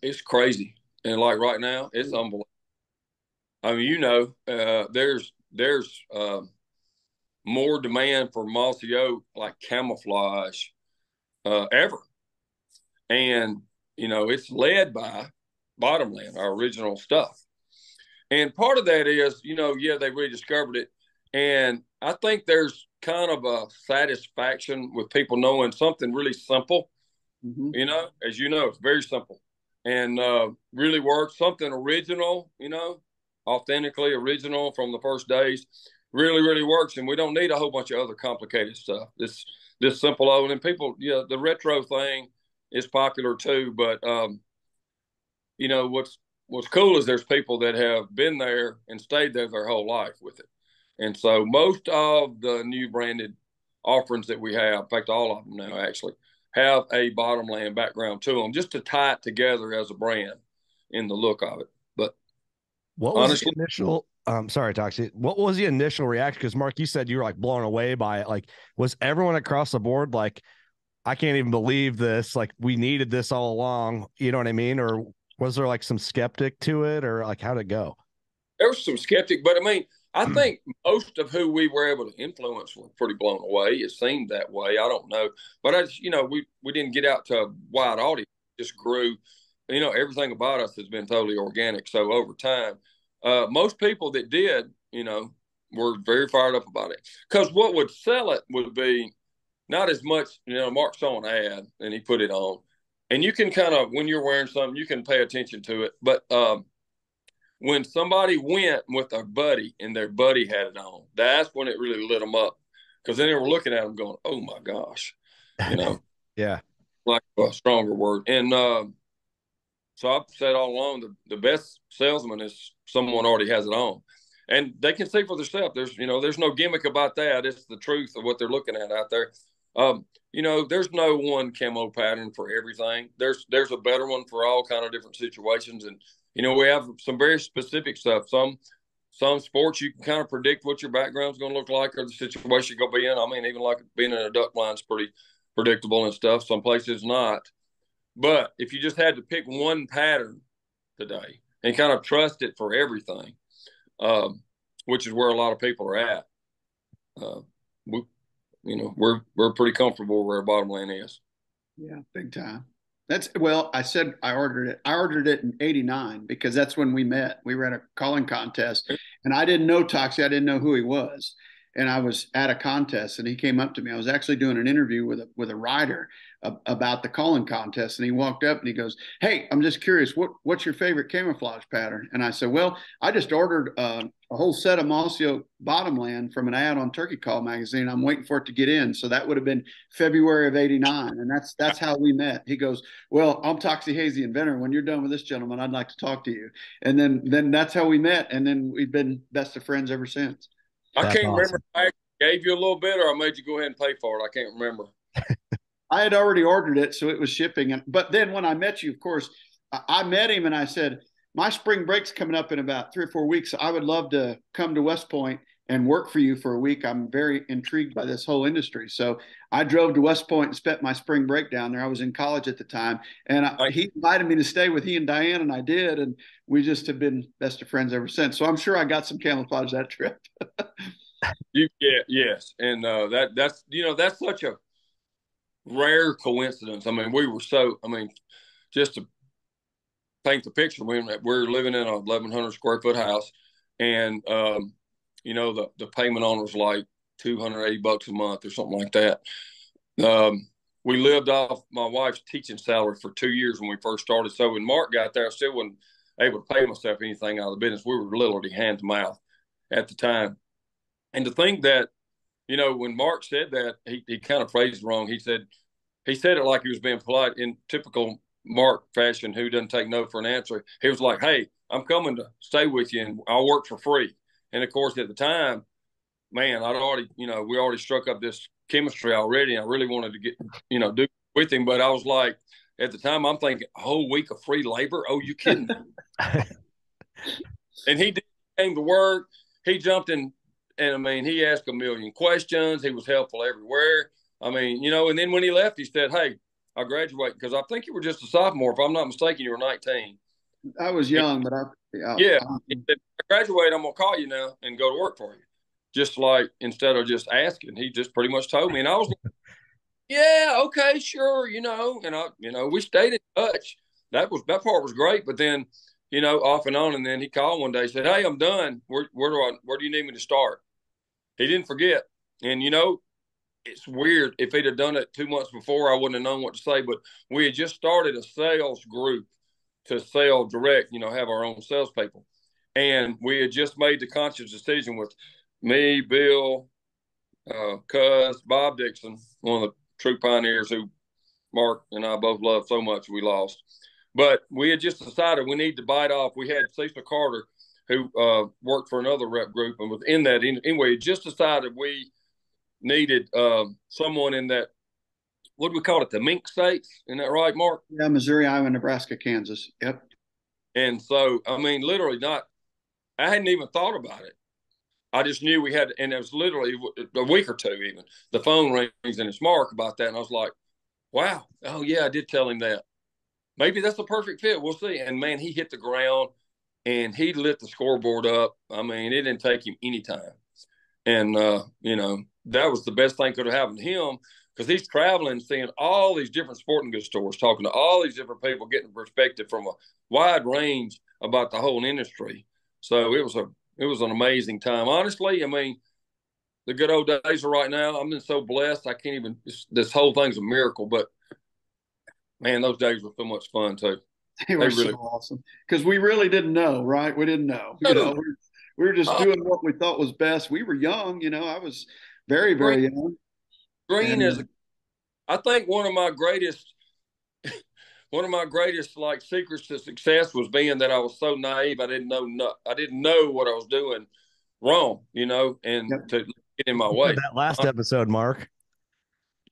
it's crazy and like right now, it's mm. unbelievable. I mean, you know, uh, there's there's uh, more demand for mossy oak like camouflage uh, ever, and you know it's led by bottomland, our original stuff. And part of that is, you know, yeah, they rediscovered it, and I think there's kind of a satisfaction with people knowing something really simple. Mm-hmm. You know, as you know, it's very simple and uh, really works. Something original, you know, authentically original from the first days, really, really works. And we don't need a whole bunch of other complicated stuff. This this simple old and people, yeah, the retro thing is popular too. But um, you know what's what's cool is there's people that have been there and stayed there their whole life with it. And so most of the new branded offerings that we have, in fact, all of them now actually, have a bottomland background to them just to tie it together as a brand in the look of it. But what was honestly, the initial? Um, sorry, Toxey. What was the initial reaction? Because Mark, you said you were like blown away by it. Like, was everyone across the board like, I can't even believe this. Like, we needed this all along. You know what I mean? Or was there like some skeptic to it, or like how'd it go? There was some skeptic, but I mean, I think most of who we were able to influence were pretty blown away. It seemed that way. I don't know, but I, just, you know, we we didn't get out to a wide audience. It just grew. You know, everything about us has been totally organic. So over time, uh, most people that did, you know, were very fired up about it. Because what would sell it would be not as much. You know, Mark saw an ad and he put it on, and you can kind of when you're wearing something, you can pay attention to it. But um, when somebody went with a buddy and their buddy had it on, that's when it really lit them up because then they were looking at them going, "Oh my gosh," you know. yeah, like a stronger word. And um, so I've said all along, the, the best salesman is someone already has it on, and they can see for themselves. There's you know, there's no gimmick about that. It's the truth of what they're looking at out there. Um, you know, there's no one camo pattern for everything. There's there's a better one for all kind of different situations, and you know, we have some very specific stuff. Some some sports you can kind of predict what your background's going to look like or the situation you're going to be in. I mean, even like being in a duck is pretty predictable and stuff. Some places not. But if you just had to pick one pattern today and kind of trust it for everything, um, which is where a lot of people are at, uh, we, you know, we're we're pretty comfortable where our bottom line is. Yeah, big time. That's well, I said I ordered it. I ordered it in 89 because that's when we met. We were at a calling contest and I didn't know Toxey. I didn't know who he was. And I was at a contest and he came up to me. I was actually doing an interview with a, with a writer about the calling contest. And he walked up and he goes, Hey, I'm just curious, what, what's your favorite camouflage pattern? And I said, Well, I just ordered uh, a whole set of Mossy Mossio Bottomland from an ad on Turkey Call magazine. I'm waiting for it to get in. So that would have been February of 89. And that's that's how we met. He goes, Well, I'm Toxey the inventor. When you're done with this gentleman, I'd like to talk to you. And then then that's how we met. And then we've been best of friends ever since. I can't awesome. remember I gave you a little bit or I made you go ahead and pay for it. I can't remember. I had already ordered it, so it was shipping. And but then when I met you, of course, I met him and I said, my spring break's coming up in about three or four weeks. I would love to come to West Point and work for you for a week. I'm very intrigued by this whole industry. So I drove to West Point and spent my spring break down there. I was in college at the time, and I, he invited me to stay with he and Diane, and I did, and we just have been best of friends ever since. So I'm sure I got some camouflage that trip. you yeah yes, and uh, that that's you know that's such a rare coincidence. I mean, we were so I mean, just to paint the picture, we, we're living in a 1,100 square foot house, and um, you know the the payment on was like 280 bucks a month or something like that. Um, we lived off my wife's teaching salary for two years when we first started. So when Mark got there, I still wasn't able to pay myself anything out of the business. We were literally hand to mouth at the time. And to think that, you know, when Mark said that, he, he kind of phrased it wrong. He said, he said it like he was being polite in typical Mark fashion, who doesn't take no for an answer. He was like, "Hey, I'm coming to stay with you, and I'll work for free." And of course, at the time, man, I'd already, you know, we already struck up this chemistry already. And I really wanted to get, you know, do with him, but I was like, at the time, I'm thinking, a whole week of free labor? Oh, you kidding? and he did, came to work. He jumped in, and I mean, he asked a million questions. He was helpful everywhere. I mean, you know, and then when he left, he said, "Hey, I graduate because I think you were just a sophomore. If I'm not mistaken, you were 19. I was young, but I yeah. yeah. Um, I graduate. I'm gonna call you now and go to work for you. Just like instead of just asking, he just pretty much told me, and I was like, yeah, okay, sure, you know, and I, you know, we stayed in touch. That was that part was great, but then, you know, off and on, and then he called one day, said, "Hey, I'm done. Where where do I where do you need me to start?" He didn't forget, and you know, it's weird. If he'd have done it two months before, I wouldn't have known what to say. But we had just started a sales group to sell direct, you know, have our own salespeople. And we had just made the conscious decision with me, Bill, uh, Cuz, Bob Dixon, one of the true pioneers who Mark and I both love so much we lost. But we had just decided we need to bite off. We had Cecil Carter, who uh, worked for another rep group and was in that anyway. Just decided we needed uh, someone in that. What do we call it? The mink states. Isn't that right, Mark? Yeah, Missouri, Iowa, Nebraska, Kansas. Yep. And so, I mean, literally, not. I hadn't even thought about it. I just knew we had, and it was literally a week or two. Even the phone rings and it's Mark about that, and I was like, "Wow, oh yeah, I did tell him that." Maybe that's the perfect fit. We'll see. And man, he hit the ground and he lit the scoreboard up. I mean, it didn't take him any time. And, uh, you know, that was the best thing could have happened to him because he's traveling, seeing all these different sporting goods stores, talking to all these different people, getting perspective from a wide range about the whole industry. So it was a it was an amazing time. Honestly, I mean, the good old days are right now. I'm been so blessed. I can't even. This, this whole thing's a miracle. But man, those days were so much fun too. They were they really, so awesome because we really didn't know, right? We didn't know. You know, we, we were just oh. doing what we thought was best. We were young, you know. I was very, very young. Green and, is, I think, one of my greatest, one of my greatest like secrets to success was being that I was so naive. I didn't know, no, I didn't know what I was doing wrong, you know, and yep. to get in my way. That last um, episode, Mark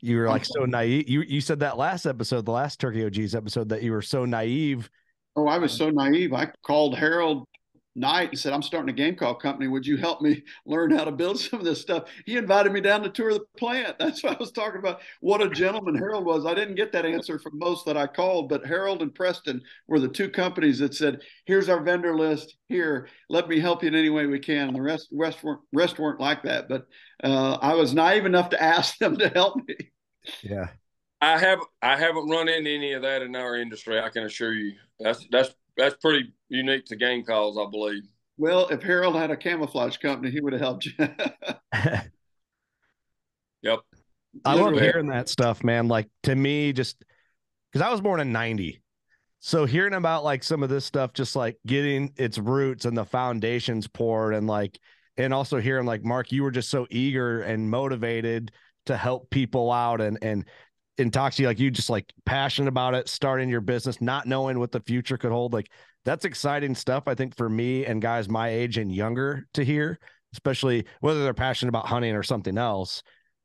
you were like so naive. You you said that last episode, the last Turkey OGs episode, that you were so naive. Oh, I was so naive. I called Harold Knight and said, I'm starting a game call company. Would you help me learn how to build some of this stuff? He invited me down to tour the plant. That's what I was talking about. What a gentleman Harold was. I didn't get that answer from most that I called, but Harold and Preston were the two companies that said, Here's our vendor list. Here, let me help you in any way we can. And the rest, rest, weren't, rest weren't like that. But uh, I was naive enough to ask them to help me. Yeah. I have I haven't run into any of that in our industry. I can assure you. That's that's that's pretty unique to game calls, I believe. Well, if Harold had a camouflage company, he would have helped you. yep. I love hearing that stuff, man. Like to me, just because I was born in '90, so hearing about like some of this stuff, just like getting its roots and the foundations poured, and like, and also hearing like Mark, you were just so eager and motivated to help people out and and and talk to you like you just like passionate about it, starting your business, not knowing what the future could hold. Like that's exciting stuff, I think, for me and guys my age and younger to hear, especially whether they're passionate about hunting or something else.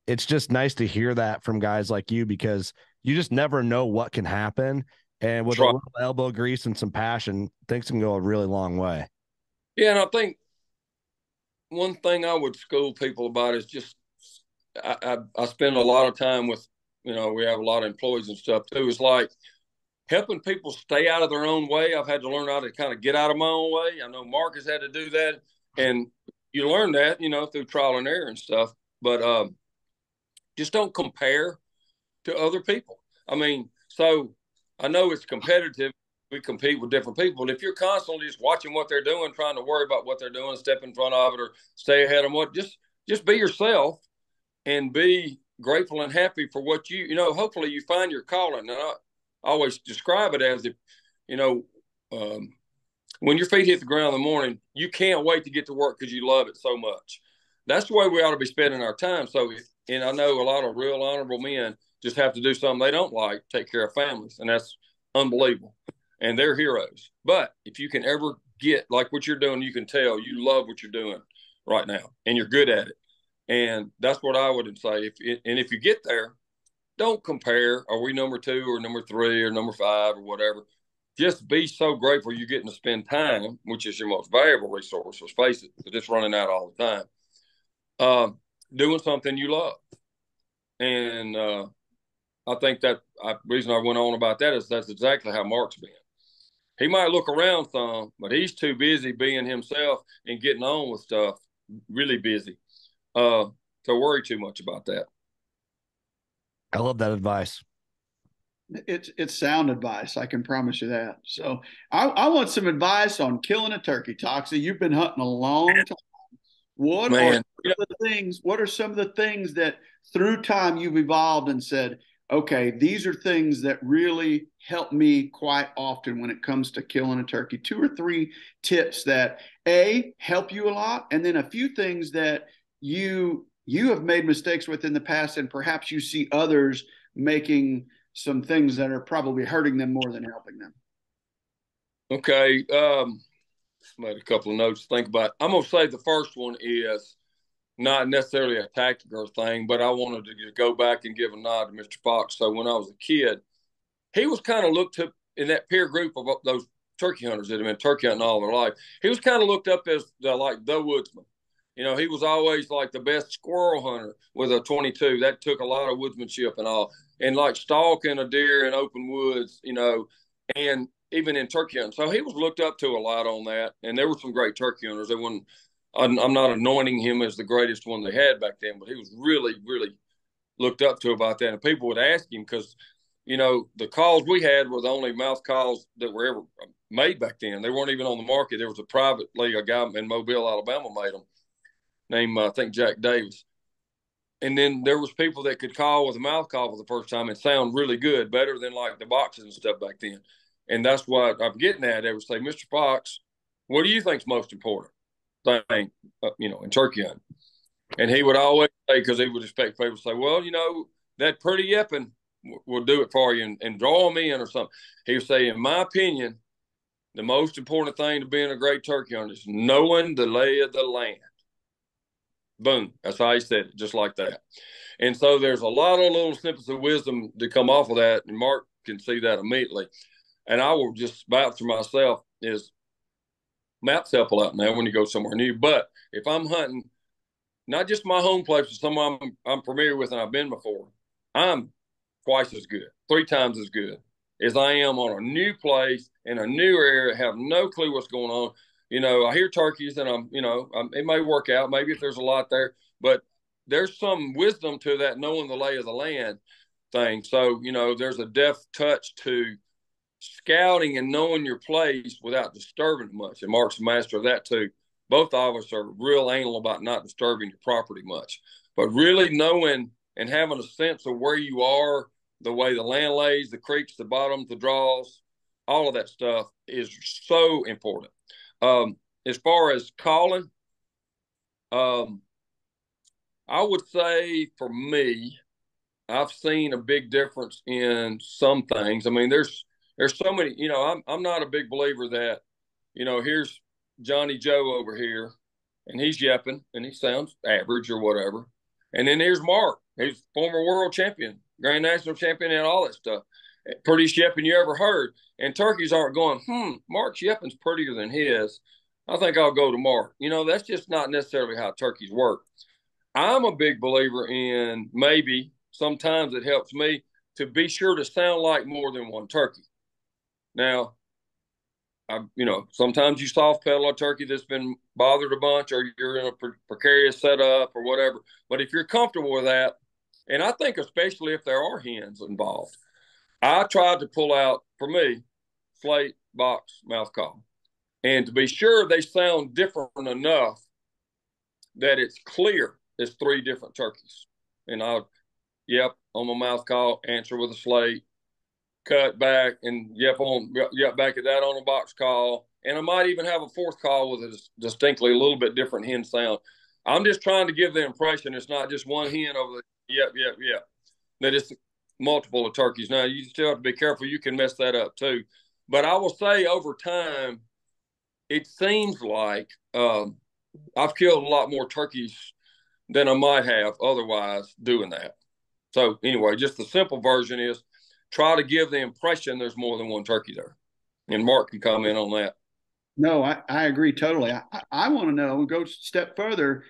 It's just nice to hear that from guys like you because you just never know what can happen. And with a little elbow grease and some passion, things can go a really long way. Yeah, and I think one thing I would school people about is just I, I, I spend a lot of time with, you know, we have a lot of employees and stuff too. It's like helping people stay out of their own way. I've had to learn how to kind of get out of my own way. I know Mark has had to do that, and you learn that, you know, through trial and error and stuff. But um, just don't compare to other people. I mean, so I know it's competitive. We compete with different people. And if you're constantly just watching what they're doing, trying to worry about what they're doing, step in front of it, or stay ahead of what, just just be yourself and be grateful and happy for what you you know hopefully you find your calling. And i always describe it as if you know um, when your feet hit the ground in the morning you can't wait to get to work because you love it so much. That's the way we ought to be spending our time. So and i know a lot of real honorable men just have to do something they don't like take care of families and that's unbelievable. And they're heroes. But if you can ever get like what you're doing you can tell you love what you're doing right now and you're good at it and that's what I would say. If and if you get there, don't compare. Are we number two or number three or number five or whatever? Just be so grateful you're getting to spend time, which is your most valuable resource. Let's face it, it's just running out all the time. Uh, doing something you love, and uh, I think that I, reason I went on about that is that's exactly how Mark's been. He might look around some, but he's too busy being himself and getting on with stuff. Really busy uh, to worry too much about that. I love that advice. It's it's sound advice. I can promise you that. So I, I want some advice on killing a turkey, Toxey. You've been hunting a long time. What Man. are the things? What are some of the things that through time you've evolved and said, okay, these are things that really help me quite often when it comes to killing a turkey. Two or three tips that a help you a lot, and then a few things that you you have made mistakes within the past and perhaps you see others making some things that are probably hurting them more than helping them okay um made a couple of notes to think about. I'm gonna say the first one is not necessarily a tactical thing, but I wanted to just go back and give a nod to Mr. Fox. So when I was a kid, he was kind of looked up in that peer group of those turkey hunters that have been turkey hunting all their life. He was kind of looked up as the, like the woodsman. You know, he was always like the best squirrel hunter with a 22. That took a lot of woodsmanship and all, and like stalking a deer in open woods. You know, and even in turkey hunting. So he was looked up to a lot on that, and there were some great turkey hunters. Wouldn't I'm not anointing him as the greatest one they had back then, but he was really, really looked up to about that. And people would ask him because, you know, the calls we had were the only mouth calls that were ever made back then. They weren't even on the market. There was a privately a guy in Mobile, Alabama, made them, named uh, I think Jack Davis. And then there was people that could call with a mouth call for the first time and sound really good, better than like the boxes and stuff back then. And that's what I'm getting at. They would say, Mr. Fox, what do you think's most important? thing, uh, you know, in turkey hunting. And he would always say, because he would expect people to say, well, you know, that pretty yipping will do it for you and, and draw them in or something. He would say, in my opinion, the most important thing to being a great turkey hunter is knowing the lay of the land. Boom. That's how he said it, just like that. And so there's a lot of little snippets of wisdom to come off of that. And Mark can see that immediately. And I will just vouch for myself is maps help a lot now when you go somewhere new. But if I'm hunting, not just my home place, but somewhere I'm, I'm familiar with and I've been before, I'm twice as good, three times as good as I am on a new place in a new area, have no clue what's going on. You know, I hear turkeys and I'm, you know, I'm, it may work out. Maybe if there's a lot there, but there's some wisdom to that knowing the lay of the land thing. So, you know, there's a deft touch to scouting and knowing your place without disturbing much. And Mark's a master of that too. Both of us are real anal about not disturbing your property much, but really knowing and having a sense of where you are, the way the land lays, the creeks, the bottoms, the draws, all of that stuff is so important. Um, as far as calling, um, I would say for me, I've seen a big difference in some things. I mean, there's there's so many, you know, I'm I'm not a big believer that, you know, here's Johnny Joe over here and he's yapping and he sounds average or whatever. And then here's Mark, he's former world champion, grand national champion, and all that stuff. Prettiest yapping you ever heard. And turkeys aren't going, hmm, Mark's yapping's prettier than his. I think I'll go to Mark. You know, that's just not necessarily how turkeys work. I'm a big believer in maybe sometimes it helps me to be sure to sound like more than one turkey. Now, I, you know, sometimes you soft pedal a turkey that's been bothered a bunch, or you're in a pre- precarious setup or whatever. But if you're comfortable with that, and I think especially if there are hens involved, I tried to pull out for me slate, box, mouth call, and to be sure they sound different enough that it's clear it's three different turkeys. And I'll, yep, on my mouth call, answer with a slate, cut back and yep on yep back at that on a box call. And I might even have a fourth call with a distinctly a little bit different hen sound. I'm just trying to give the impression it's not just one hen over the yep, yep, yep. That it's multiple of turkeys. Now you still have to be careful. You can mess that up too. But I will say over time, it seems like um, I've killed a lot more turkeys than I might have otherwise doing that. So anyway, just the simple version is try to give the impression there's more than one turkey there. And Mark can comment on that. No, I, I agree totally. I, I want to know, go step further,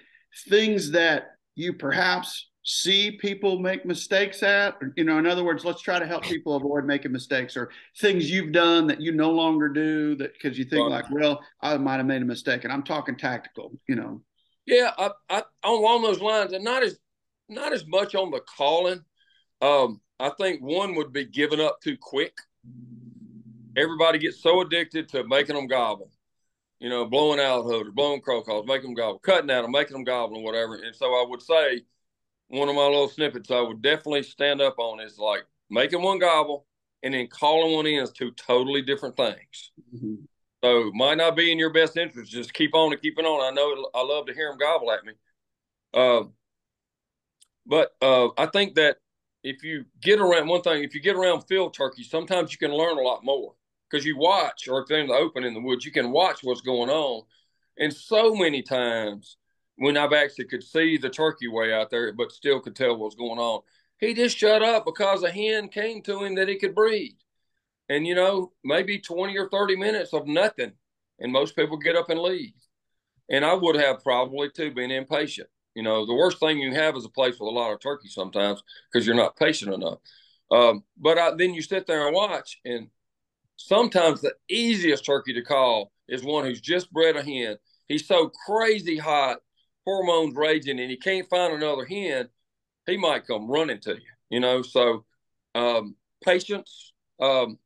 things that you perhaps see people make mistakes at. You know, in other words, let's try to help people avoid making mistakes or things you've done that you no longer do that because you think right. like, well, I might have made a mistake. And I'm talking tactical, you know. Yeah, I, I, along those lines, and not as not as much on the calling. Um, I think one would be giving up too quick. Everybody gets so addicted to making them gobble, you know, blowing owl hooters, blowing crow calls, making them gobble, cutting at them, making them gobble, and whatever. And so I would say one of my little snippets I would definitely stand up on is like making one gobble and then calling one in is two totally different things. Mm-hmm. So might not be in your best interest. Just keep on and keep it on. I know I love to hear them gobble at me. Uh, but uh, I think that if you get around one thing, if you get around field turkeys, sometimes you can learn a lot more. because you watch, or if they're in the open in the woods, you can watch what's going on. And so many times when I've actually could see the turkey way out there, but still could tell what was going on, he just shut up because a hen came to him that he could breed. And, you know, maybe 20 or 30 minutes of nothing. And most people get up and leave. And I would have probably too been impatient. You know, the worst thing you have is a place with a lot of turkey sometimes because you're not patient enough. Um, but I, then you sit there and watch, and sometimes the easiest turkey to call is one who's just bred a hen. He's so crazy hot, hormones raging, and he can't find another hen. He might come running to you. You know, so um, patience. Um,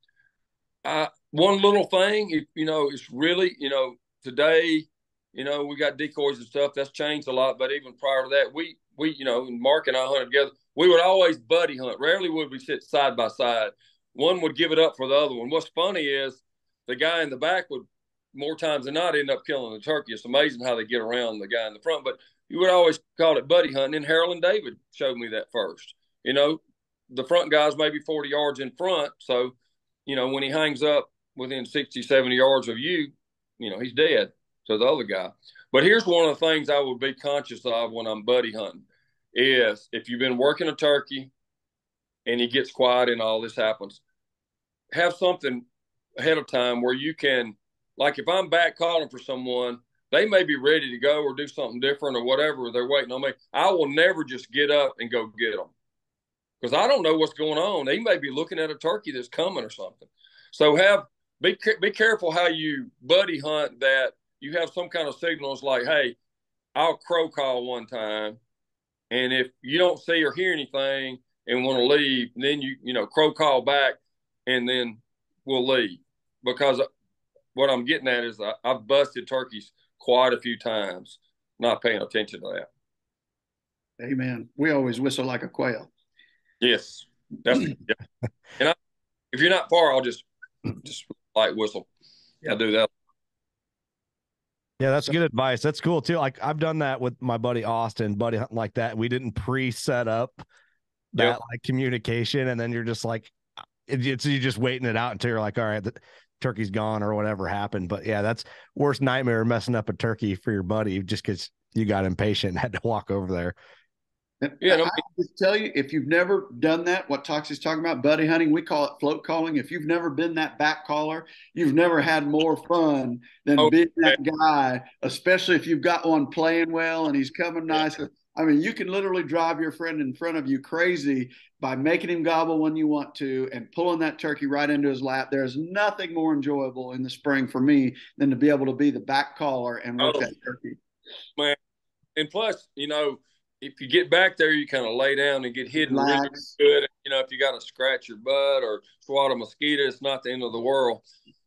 I, one little thing, you, you know, it's really, you know, today you know, we got decoys and stuff. That's changed a lot. But even prior to that, we we you know, Mark and I hunted together. We would always buddy hunt. Rarely would we sit side by side. One would give it up for the other one. What's funny is the guy in the back would more times than not end up killing the turkey. It's amazing how they get around the guy in the front. But you would always call it buddy hunting. And Harold and David showed me that first. You know, the front guy's maybe 40 yards in front. So, you know, when he hangs up within 60, 70 yards of you, you know, he's dead to the other guy. But here's one of the things I would be conscious of when I'm buddy hunting is if you've been working a turkey and he gets quiet and all this happens, have something ahead of time where you can, like if I'm back calling for someone, they may be ready to go or do something different or whatever. They're waiting on me. I will never just get up and go get them because I don't know what's going on. They may be looking at a turkey that's coming or something. So have be be careful how you buddy hunt that you have some kind of signals like, hey, I'll crow call one time. And if you don't see or hear anything and want to leave, then you, you know, crow call back and then we'll leave. Because what I'm getting at is I, I've busted turkeys quite a few times, not paying attention to that. Amen. We always whistle like a quail. Yes, definitely. yeah. And I, if you're not far, I'll just just light whistle. Yeah, I do that yeah, that's good advice. That's cool too. Like I've done that with my buddy Austin, buddy hunting like that. We didn't pre-set up that yep. like communication, and then you're just like, it's you're just waiting it out until you're like, all right, the turkey's gone or whatever happened. But yeah, that's worst nightmare messing up a turkey for your buddy just because you got impatient and had to walk over there. Yeah, I just tell you, if you've never done that, what Toxey's talking about, buddy hunting, we call it float calling. If you've never been that back caller, you've never had more fun than oh, being that guy, especially if you've got one playing well and he's coming nice. I mean, you can literally drive your friend in front of you crazy by making him gobble when you want to and pulling that turkey right into his lap. There's nothing more enjoyable in the spring for me than to be able to be the back caller and work oh, that turkey. Man, and plus, you know, if you get back there, you kind of lay down and get hidden really good. You know, if you got to scratch your butt or swat a mosquito, it's not the end of the world.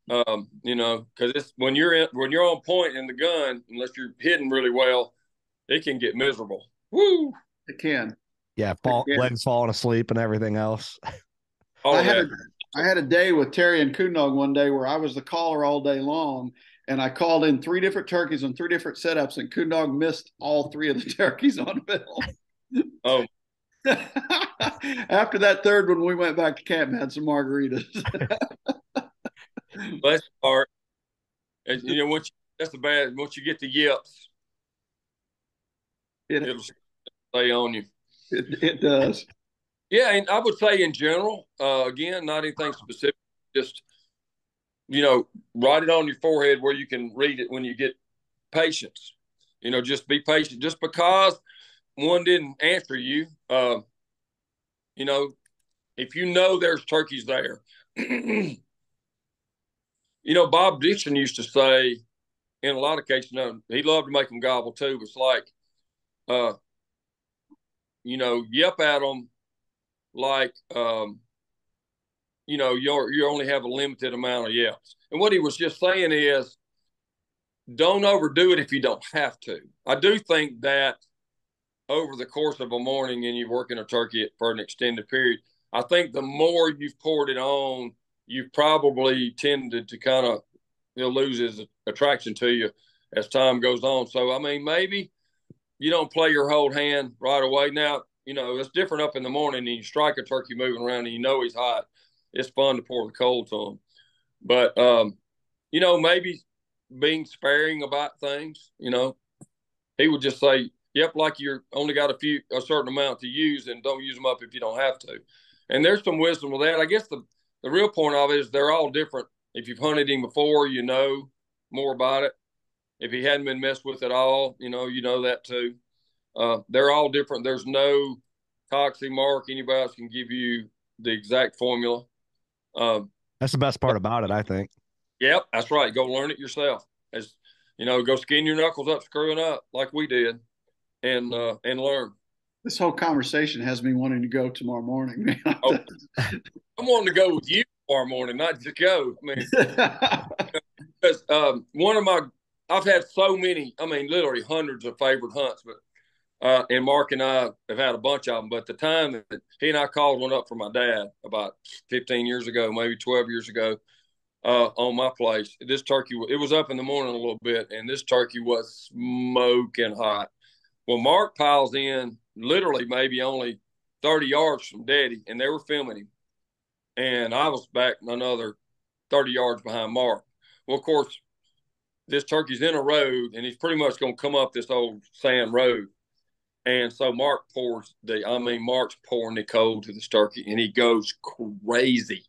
Um, you know, because it's when you're in, when you're on point in the gun, unless you're hidden really well, it can get miserable. Woo! It can. Yeah, fall, can. legs falling asleep and everything else. Oh, I had a, I had a day with Terry and Coondog one day where I was the caller all day long, and I called in three different turkeys on three different setups, and Coondog missed all three of the turkeys on film. Oh. After that third one, we went back to camp and had some margaritas. Bless part. And, you know, once you, that's the bad. Once you get the yips, it, will stay on you. It, it, does. Yeah, and I would say in general, uh, again, not anything specific, just you know, write it on your forehead where you can read it when you get patience. You know, just be patient. Just because one didn't answer you, uh, you know, if you know there's turkeys there, you know, Bob Dixon used to say, in a lot of cases, you know, he loved to make them gobble too. It's like, uh, you know, yep at them like um, you know, you're, you only have a limited amount of yelps. And what he was just saying is, don't overdo it if you don't have to. I do think that over the course of a morning and you're working a turkey for an extended period, I think the more you've poured it on, you've probably tended to kind of lose his attraction to you as time goes on. So I mean, maybe you don't play your whole hand right away. Now, you know, it's different up in the morning and you strike a turkey moving around and you know he's hot it's fun to pour the cold to him. But um, you know, maybe being sparing about things. You know, he would just say, "Yep, like you're only got a few a certain amount to use, and don't use them up if you don't have to." And there's some wisdom with that. I guess the the real point of it is they're all different. If you've hunted him before, you know more about it. If he hadn't been messed with at all, you know, you know that too. Uh, they're all different. There's no Toxey Mark. Anybody else can give you the exact formula. Um, that's the best part about it, I think. Yep, that's right. Go learn it yourself. As you know, go skin your knuckles up, screwing up like we did, and uh, and learn. This whole conversation has me wanting to go tomorrow morning. oh, I'm wanting to go with you tomorrow morning, not just go. I mean, because um, one of my, I've had so many. I mean, literally hundreds of favorite hunts, but uh, and Mark and I have had a bunch of them. But the time that he and I called one up for my dad about 15 years ago, maybe 12 years ago, uh, on my place, this turkey it was up in the morning a little bit, and this turkey was smoking hot. Well, Mark piles in literally maybe only 30 yards from Daddy, and they were filming him, and I was back another 30 yards behind Mark. Well, of course, this turkey's in a road, and he's pretty much going to come up this old sand road and so Mark pours the, I mean, Mark's pouring the coal to the turkey and he goes crazy.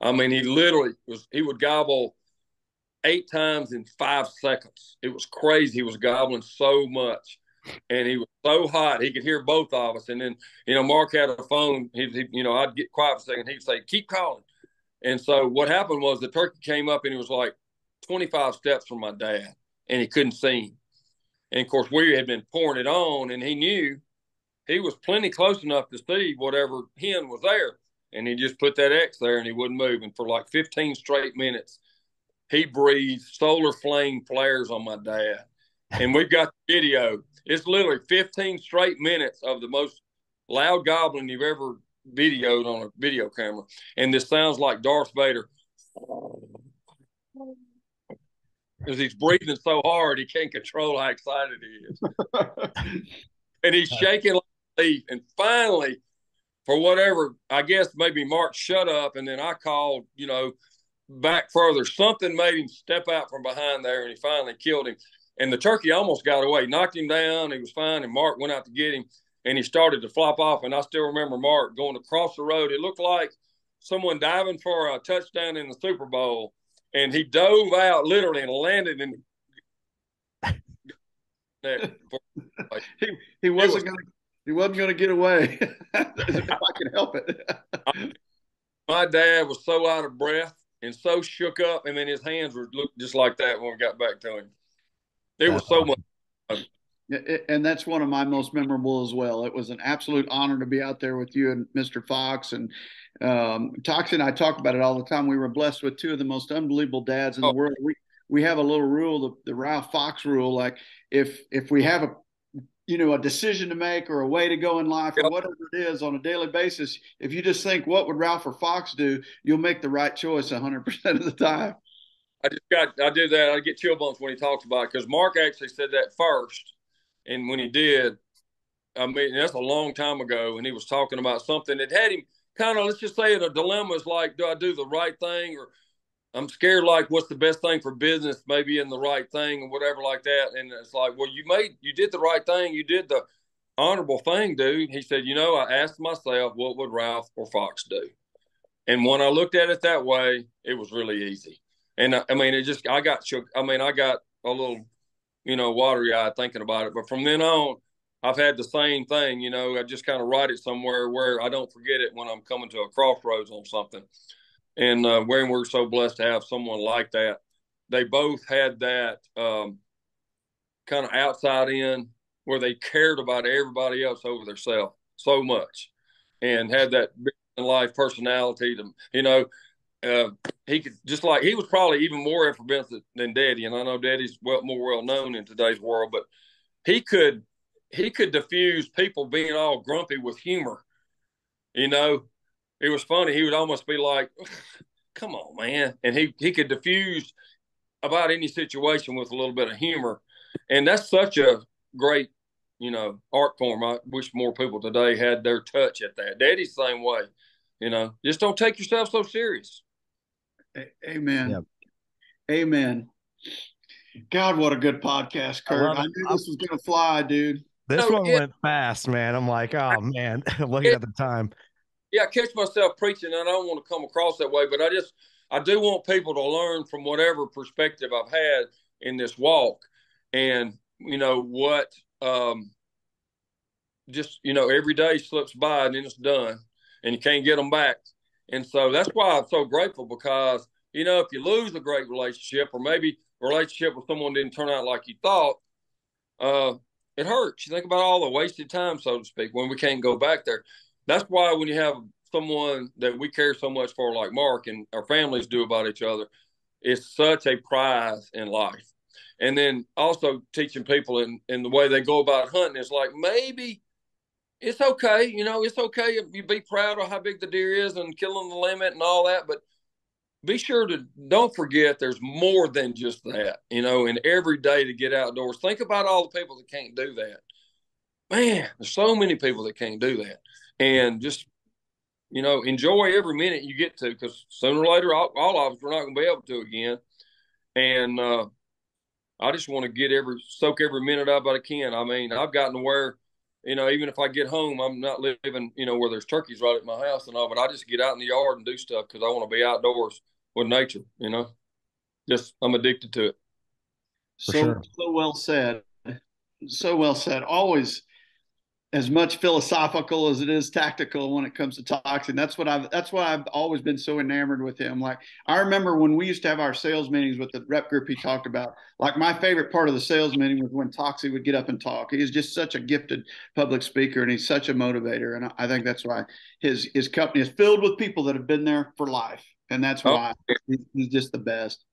I mean, he literally was, he would gobble eight times in five seconds. It was crazy. He was gobbling so much and he was so hot. He could hear both of us. And then, you know, Mark had a phone. He, he you know, I'd get quiet for a second. He'd say, keep calling. And so what happened was the turkey came up and he was like 25 steps from my dad and he couldn't see him. And of course, we had been pouring it on, and he knew he was plenty close enough to see whatever hen was there. And he just put that X there and he wouldn't move. And for like 15 straight minutes, he breathed solar flame flares on my dad. And we've got the video. It's literally 15 straight minutes of the most loud goblin you've ever videoed on a video camera. And this sounds like Darth Vader because he's breathing so hard he can't control how excited he is. and he's shaking like a leaf. And finally, for whatever, I guess maybe Mark shut up, and then I called, you know, back further. Something made him step out from behind there, and he finally killed him. And the turkey almost got away, knocked him down. He was fine, and Mark went out to get him, and he started to flop off. And I still remember Mark going across the road. It looked like someone diving for a touchdown in the Super Bowl and he dove out literally and landed in. he he wasn't was, gonna he wasn't gonna get away if I can help it. My dad was so out of breath and so shook up, and then his hands were looked just like that when we got back to him. There was so uh-huh. much. and that's one of my most memorable as well. It was an absolute honor to be out there with you and Mr. Fox and um, Toxey and I talk about it all the time. We were blessed with two of the most unbelievable dads in oh. the world. We we have a little rule, the, the Ralph Fox rule. Like if if we have a you know a decision to make or a way to go in life yep. or whatever it is on a daily basis, if you just think what would Ralph or Fox do, you'll make the right choice 100 percent of the time. I just got I do that. I get chill bumps when he talks about it because Mark actually said that first, and when he did, I mean that's a long time ago, and he was talking about something that had him kind of let's just say the dilemma is like, do I do the right thing or I'm scared like what's the best thing for business, maybe in the right thing or whatever like that. And it's like, well, you made you did the right thing, you did the honorable thing, dude. He said, you know, I asked myself what would Ralph or Fox do? And when I looked at it that way, it was really easy. And I, I mean, it just I got shook. I mean, I got a little, you know, watery eyed thinking about it. But from then on, I've had the same thing, you know, I just kind of write it somewhere where I don't forget it when I'm coming to a crossroads on something. And uh, when we're so blessed to have someone like that, they both had that um, kind of outside in where they cared about everybody else over themselves so much and had that big life personality to, you know, uh, he could just like he was probably even more effervescent than Daddy, and I know Daddy's well more well known in today's world, but he could he could diffuse people being all grumpy with humor. You know, it was funny. He would almost be like, "Come on, man," and he he could diffuse about any situation with a little bit of humor, and that's such a great, you know, art form. I wish more people today had their touch at that. Daddy's the same way. You know, just don't take yourself so serious. Amen. Yep. Amen. God, what a good podcast, Curt. I, I knew this was going to fly, dude. This no, one it, went fast, man. I'm like, oh man, looking at the time. Yeah, I catch myself preaching, and I don't want to come across that way, but I just I do want people to learn from whatever perspective I've had in this walk, and you know what, um, just you know, every day slips by and then it's done, and you can't get them back, and so that's why I'm so grateful because you know if you lose a great relationship or maybe a relationship with someone didn't turn out like you thought, uh, it hurts. You think about all the wasted time, so to speak, when we can't go back there. That's why when you have someone that we care so much for, like Mark, and our families do about each other, it's such a prize in life. And then also teaching people in, in the way they go about hunting is like maybe it's okay, you know, it's okay if you be proud of how big the deer is and killing the limit and all that, but be sure to don't forget there's more than just that, you know, and every day to get outdoors. Think about all the people that can't do that. Man, there's so many people that can't do that. And just, you know, enjoy every minute you get to because sooner or later, all, all of us, we're not going to be able to again. And uh, I just want to get every, soak every minute that I can. I mean, I've gotten to where, you know, even if I get home, I'm not living, you know, where there's turkeys right at my house and all, but I just get out in the yard and do stuff because I want to be outdoors with nature, you know. Just I'm addicted to it. so sure. so well said. So well said. Always as much philosophical as it is tactical when it comes to Toxey. That's what I've that's why I've always been so enamored with him. Like I remember when we used to have our sales meetings with the rep group he talked about. Like my favorite part of the sales meeting was when Toxey would get up and talk. He's just such a gifted public speaker and he's such a motivator. And I think that's why his his company is filled with people that have been there for life and that's oh, why oh, he's just the best.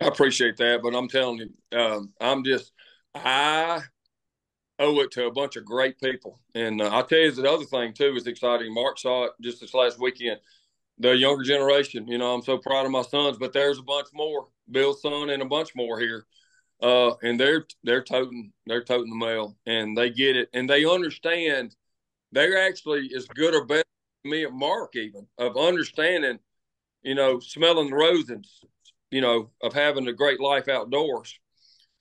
I appreciate that, but I'm telling you, um, I'm just I owe it to a bunch of great people, and uh, I'll tell you the other thing too is exciting. Mark saw it just this last weekend. The younger generation, you know, I'm so proud of my sons, but there's a bunch more. Bill's son and a bunch more here, uh, and they're they're toting they're toting the mail, and they get it, and they understand. They're actually as good or better than me and Mark even of understanding you know, smelling the roses, you know, of having a great life outdoors.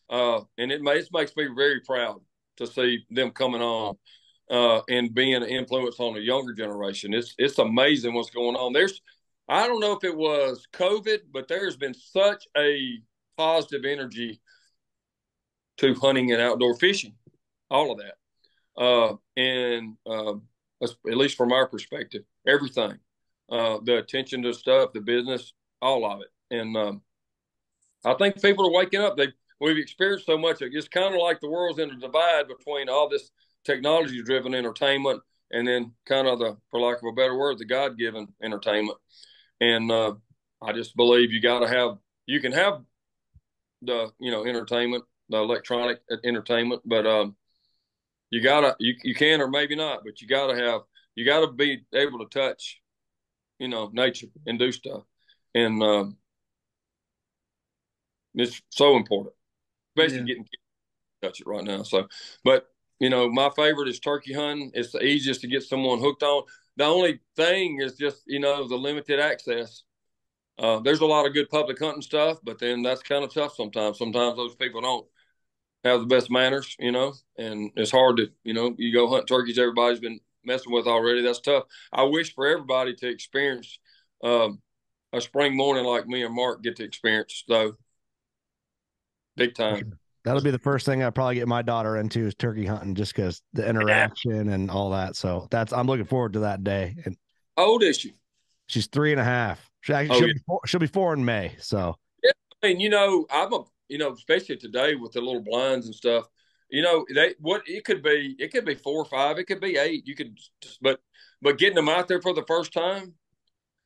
Uh, and it makes, makes me very proud to see them coming on uh, and being an influence on the younger generation. It's it's amazing what's going on. There's I don't know if it was COVID, but there's been such a positive energy to hunting and outdoor fishing, all of that. Uh, and uh, at least from our perspective, everything uh, the attention to stuff, the business, all of it. And um, I think people are waking up. They we've experienced so much. It's kind of like the world's in a divide between all this technology-driven entertainment and then kind of the, for lack of a better word, the God-given entertainment. And uh, I just believe you got to have. You can have the you know entertainment, the electronic entertainment, but um, you gotta you you can or maybe not, but you gotta have you gotta be able to touch you know, nature and do stuff. And um, it's so important, especially yeah. getting touch it right now. So, but you know, my favorite is turkey hunting. It's the easiest to get someone hooked on. The only thing is just you know the limited access. Uh, there's a lot of good public hunting stuff, but then that's kind of tough sometimes. Sometimes those people don't have the best manners, you know, and it's hard to, you know, you go hunt turkeys. Everybody's been messing with already. That's tough. I wish for everybody to experience um, a spring morning like me and Mark get to experience, though. Big time. That'll be the first thing I probably get my daughter into is turkey hunting, just because the interaction yeah. and all that. So that's I'm looking forward to that day. And how old is she? She's three and a half. She actually, oh, she'll, yeah. be four, she'll be four in May. So yeah, I mean, you know, I'm a you know, especially today with the little blinds and stuff you know they what it could be it could be four or five it could be eight you could but but getting them out there for the first time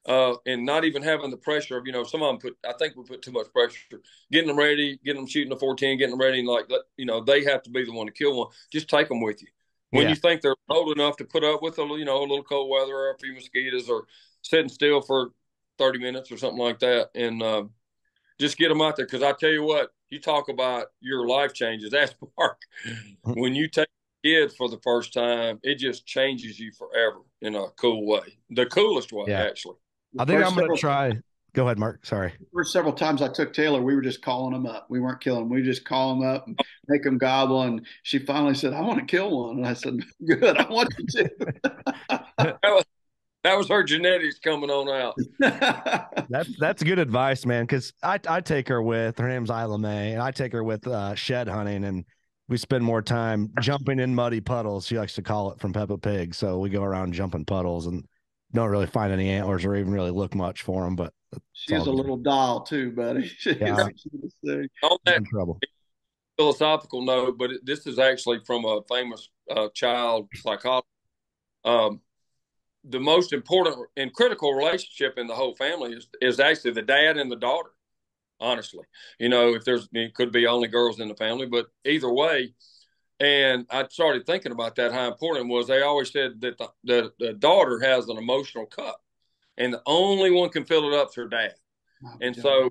uh, and not even having the pressure of you know some of them put I think we put too much pressure getting them ready getting them shooting the 410 getting them ready and like you know they have to be the one to kill one just take them with you when yeah. you think they're old enough to put up with a you know a little cold weather or a few mosquitoes or sitting still for 30 minutes or something like that and uh, just get them out there because I tell you what you talk about your life changes. That's Mark. When you take kids for the first time, it just changes you forever in a cool way, the coolest way, yeah. actually. I think I'm going to try Go ahead, Mark. Sorry. First several times I took Taylor, we were just calling them up. We weren't killing them. We just call them up and make them gobble. And she finally said, "I want to kill one." And I said, "Good, I want you to." that, was, that was her genetics coming on out. that's that's good advice, man. Because I I take her with her name's Isla May, and I take her with uh, shed hunting, and we spend more time jumping in muddy puddles. She likes to call it from Peppa Pig. So we go around jumping puddles and don't really find any antlers or even really look much for them. But She's a little doll too, buddy. Yeah. On that trouble. philosophical note, but this is actually from a famous uh, child psychologist. Um, the most important and critical relationship in the whole family is is actually the dad and the daughter. Honestly, you know, if there's it could be only girls in the family, but either way. And I started thinking about that how important it was. They always said that the, the, the daughter has an emotional cup and the only one can fill it up is her dad. Oh, and so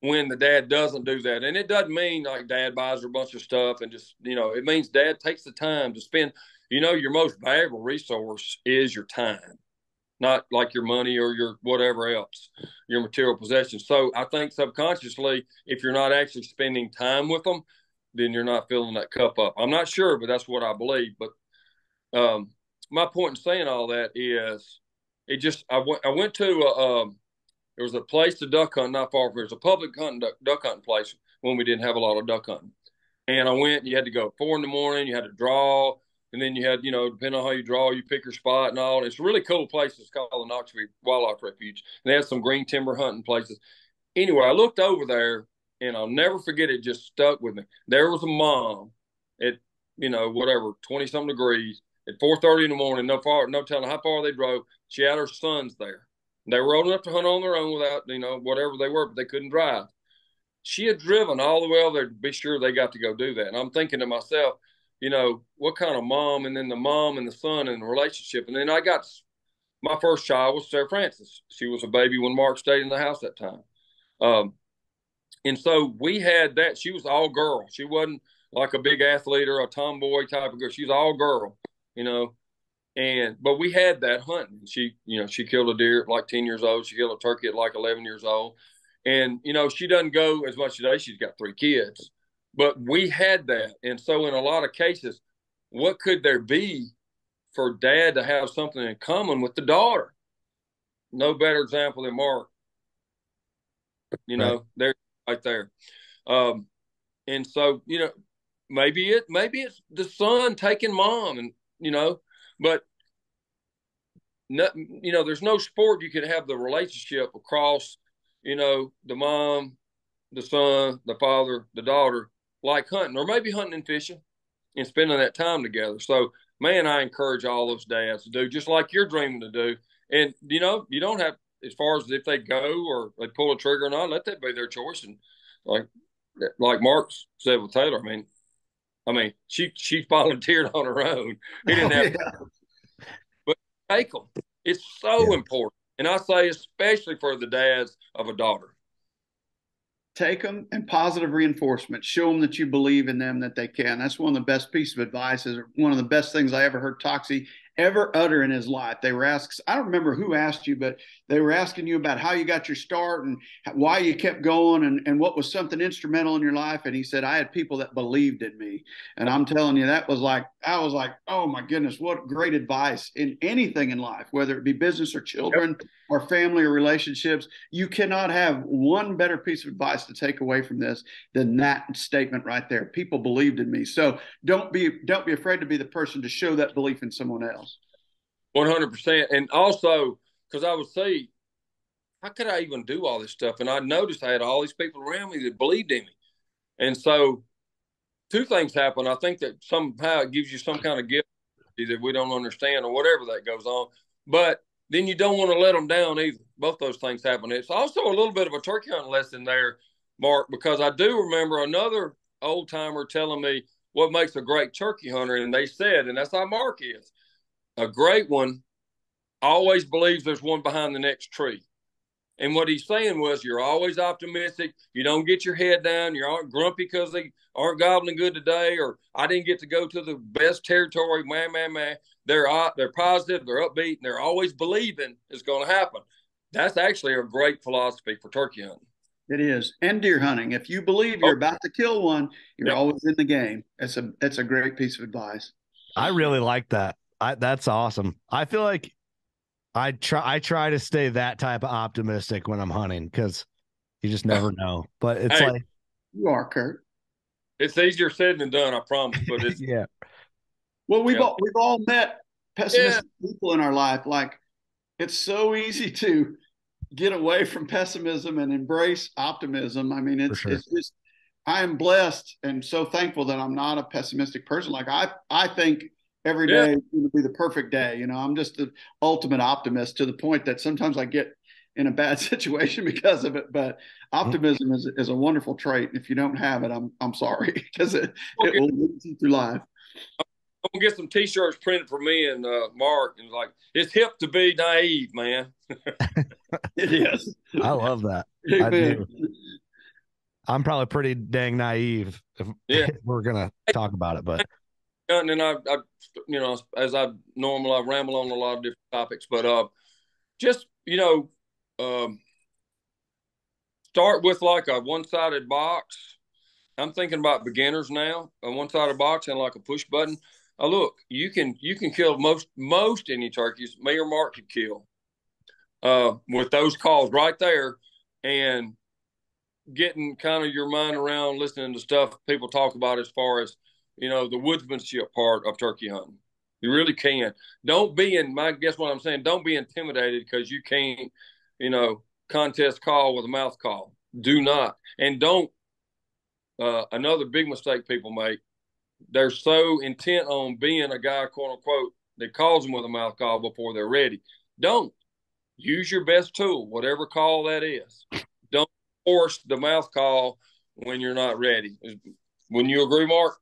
when the dad doesn't do that, and it doesn't mean like dad buys her a bunch of stuff and just, you know, it means dad takes the time to spend, you know, your most valuable resource is your time, not like your money or your whatever else, your material possessions. So I think subconsciously, if you're not actually spending time with them, then you're not filling that cup up. I'm not sure, but that's what I believe. But um, my point in saying all that is it just I went I went to a, um, there was a place to duck hunt not far from was a public hunting duck, duck hunting place when we didn't have a lot of duck hunting. And I went. You had to go four in the morning. You had to draw, and then you had you know depending on how you draw, you pick your spot and all. And it's a really cool place. It's called the Noxubee Wildlife Refuge. And they had some green timber hunting places. Anyway, I looked over there, and I'll never forget it. Just stuck with me. There was a mom at you know whatever twenty something degrees at 4.30 in the morning, no far, no telling how far they drove. She had her sons there. They were old enough to hunt on their own without, you know, whatever they were, but they couldn't drive. She had driven all the way over there to be sure they got to go do that. And I'm thinking to myself, you know, what kind of mom, and then the mom and the son and the relationship. And then I got my first child was Sarah Francis. She was a baby when Mark stayed in the house that time. Um, and so we had that. She was all girl. She wasn't like a big athlete or a tomboy type of girl. She was all girl you know. And but we had that hunting. She, you know, she killed a deer at like ten years old. She killed a turkey at like eleven years old. And you know, she doesn't go as much today. She's got three kids, but we had that. And so, in a lot of cases, what could there be for dad to have something in common with the daughter? No better example than Mark. You know, right. there, right there. Um, and so, you know, maybe it, maybe it's the son taking mom and you know, but no, you know, there's no sport you could have the relationship across, you know, the mom, the son, the father, the daughter, like hunting, or maybe hunting and fishing and spending that time together. So, man, I encourage all those dads to do just like you're dreaming to do. And, you know, you don't have, as far as if they go or they pull a trigger or not, let that be their choice. And like, like Mark said with Taylor, I mean, I mean, she she volunteered on her own. He didn't oh, have, oh, yeah. but take them. It's so yeah. important, and I say especially for the dads of a daughter. Take them and positive reinforcement. Show them that you believe in them, that they can. That's one of the best pieces of advice. Is one of the best things I ever heard Toxey ever utter in his life. They were asked, I don't remember who asked you, but they were asking you about how you got your start and why you kept going and, and what was something instrumental in your life. And he said, I had people that believed in me. And I'm telling you, that was like, I was like, oh my goodness, what great advice in anything in life, whether it be business or children yep. or family or relationships. You cannot have one better piece of advice to take away from this than that statement right there. People believed in me. So don't be, don't be afraid to be the person to show that belief in someone else. One hundred percent, and also because I would say, how could I even do all this stuff? And I noticed I had all these people around me that believed in me, and so two things happen. I think that somehow it gives you some kind of gift that we don't understand or whatever that goes on, but then you don't want to let them down either. Both those things happen. It's also a little bit of a turkey hunting lesson there, Mark, because I do remember another old timer telling me what makes a great turkey hunter, and they said, and that's how Mark is a great one always believes there's one behind the next tree. And what he's saying was, you're always optimistic. You don't get your head down. You aren't grumpy because they aren't gobbling good today, or I didn't get to go to the best territory. Man, man, man. They're uh, they're positive. They're upbeat. And they're always believing it's going to happen. that's actually a great philosophy for turkey hunting. It is, and deer hunting. If you believe you're oh. about to kill one, you're yep. always in the game. It's a it's a great piece of advice. I really like that. I, that's awesome. I feel like I try I try to stay that type of optimistic when I'm hunting because you just never know. But it's hey, like you are, Curt. It's easier said than done, I promise. But it's yeah. Well, we've yeah. all we've all met pessimistic yeah. people in our life. Like it's so easy to get away from pessimism and embrace optimism. I mean, it's sure. it's just I am blessed and so thankful that I'm not a pessimistic person. Like I I think every day yeah. is going to be the perfect day. You know, I'm just the ultimate optimist to the point that sometimes I get in a bad situation because of it. But optimism mm-hmm. is, is a wonderful trait. If you don't have it, I'm I'm sorry because it, it will lead you through life. I'm gonna get some T-shirts printed for me and uh, Mark, and like it's hip to be naive, man. yes, I love that. I do. I'm probably pretty dang naive if, yeah. if we're gonna talk about it, but and then I, I, you know, as I normally I ramble on a lot of different topics, but uh, just you know, um, start with like a one-sided box. I'm thinking about beginners now, a one-sided box and like a push button. Uh, look, you can you can kill most most any turkeys. Me or Mark could kill uh, with those calls right there, and getting kind of your mind around listening to stuff people talk about as far as you know the woodsmanship part of turkey hunting. You really can. Don't be in my guess what I'm saying. Don't be intimidated because you can't, you know, contest call with a mouth call. Do not. And don't uh, another big mistake people make. They're so intent on being a guy, quote unquote, that calls them with a mouth call before they're ready. Don't use your best tool, whatever call that is. Don't force the mouth call when you're not ready. When you agree, Mark?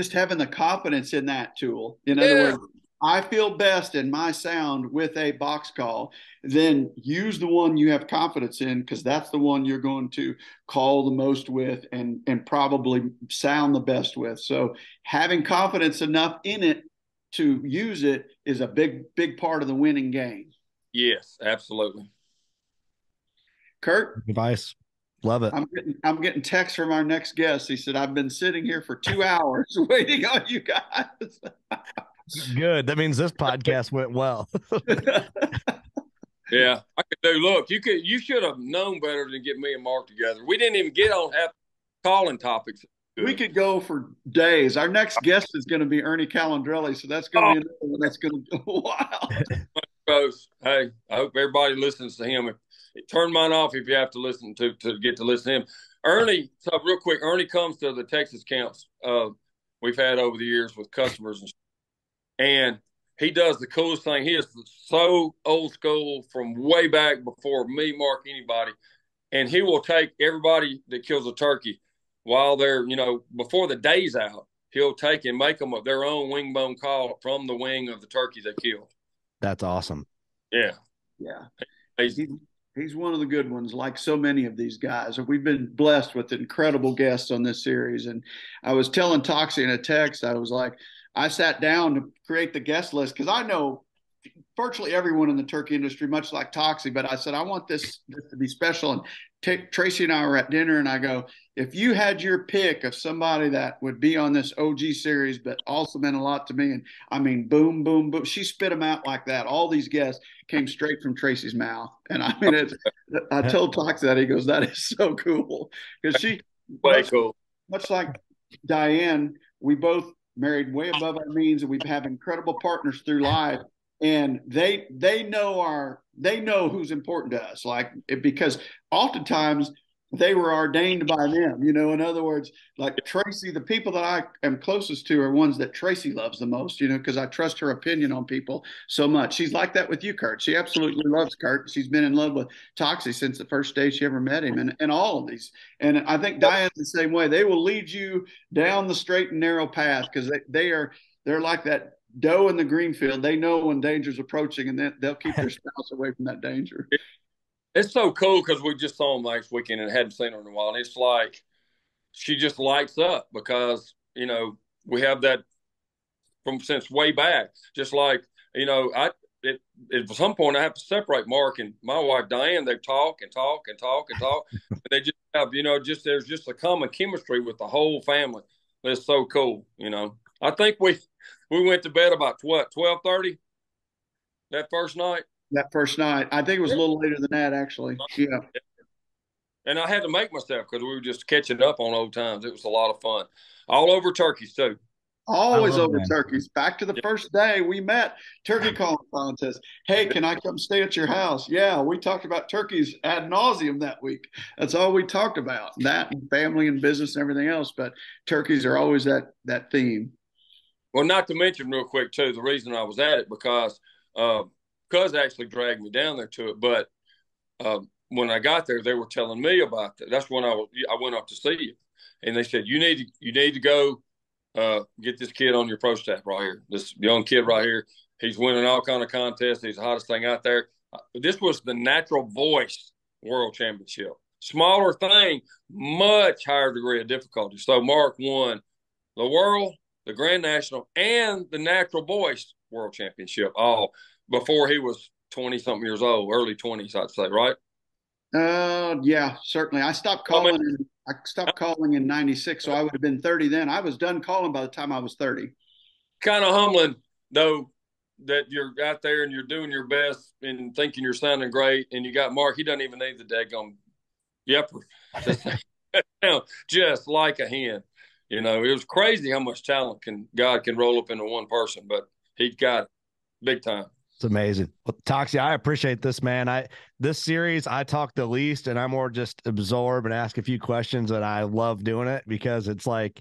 Just having the confidence in that tool. In yeah. other words, I feel best in my sound with a box call, then use the one you have confidence in because that's the one you're going to call the most with and and probably sound the best with. So having confidence enough in it to use it is a big big part of the winning game. Yes, absolutely. Curt, advice. Love it. I'm getting I'm getting texts from our next guest. He said, I've been sitting here for two hours waiting on you guys. Good. That means this podcast went well. yeah. I could do look, you could you should have known better than get me and Mark together. We didn't even get on half calling topics. We could go for days. Our next guest is going to be Ernie Calandrelli, so that's going to oh. be another one that's going to go wild. Hey, I hope everybody listens to him turn mine off if you have to listen to to get to listen to him. Ernie, so real quick, Ernie comes to the Texas camps uh, we've had over the years with customers, and, and he does the coolest thing. He is so old school from way back before me, Mark, anybody, and he will take everybody that kills a turkey while they're you know before the day's out. He'll take and make them their own wing bone call from the wing of the turkey they killed. That's awesome. Yeah, yeah. He's, He's one of the good ones, like so many of these guys. We've been blessed with incredible guests on this series. And I was telling Toxey in a text, I was like, I sat down to create the guest list because I know virtually everyone in the turkey industry, much like Toxey, but I said, I want this, this to be special. And t- Tracy and I were at dinner, and I go, if you had your pick of somebody that would be on this OG series, but also meant a lot to me, and I mean, boom, boom, boom, she spit them out like that. All these guests came straight from Tracy's mouth. And I mean, it's, I told Tox that, he goes, that is so cool. Because she, much, cool. much like Diane, we both married way above our means and we have incredible partners through life and they they know our they know who's important to us like because oftentimes they were ordained by them you know in other words like tracy the people that i am closest to are ones that tracy loves the most you know because i trust her opinion on people so much. She's like that with you Curt. She absolutely loves Curt. She's been in love with Toxey since the first day she ever met him and, and all of these. And i think diane's the same way. They will lead you down the straight and narrow path because they, they are they're like that doe in the green field, they know when danger's approaching, and then they'll keep their spouse away from that danger. It's so cool because we just saw them last weekend and hadn't seen her in a while, and it's like she just lights up because you know we have that from since way back. Just like you know, I it, at some point I have to separate Mark and my wife Diane. They talk and talk and talk and talk. they just have, you know, just there's just a common chemistry with the whole family. It's so cool, you know. I think we we went to bed about what twelve thirty that first night. That first night, I think it was a little later than that, actually. Yeah. And I had to make myself because we were just catching up on old times. It was a lot of fun, all over turkeys too. Always over man. turkeys. Back to the yeah. first day we met, turkey calling contest. Hey, can I come stay at your house? Yeah, we talked about turkeys ad nauseum that week. That's all we talked about. That and family and business and everything else. But turkeys are always that that theme. Well, not to mention real quick too, the reason I was at it because uh, Cuz actually dragged me down there to it. But uh, when I got there, they were telling me about that. That's when I was I went up to see you, and they said you need to you need to go uh, get this kid on your pro staff right here. This young kid right here, he's winning all kind of contests. He's the hottest thing out there. Uh, this was the Natural Voice World Championship. Smaller thing, much higher degree of difficulty. So Mark won the world, the Grand National, and the Natural Voice World Championship all before he was twenty something years old, early twenties, I'd say, right? Uh, yeah, certainly. I stopped calling. in, I stopped calling in '96, so I would have been 30 then. I was done calling by the time I was 30. Kind of humbling, though, that you're out there and you're doing your best and thinking you're sounding great, and you got Mark. He doesn't even need the daggone yepper. just like a hen. You know, it was crazy how much talent can God can roll up into one person, but he got big time. It's amazing. Well, Toxey, I appreciate this, man. I this series I talk the least, and I more just absorb and ask a few questions, and I love doing it because it's like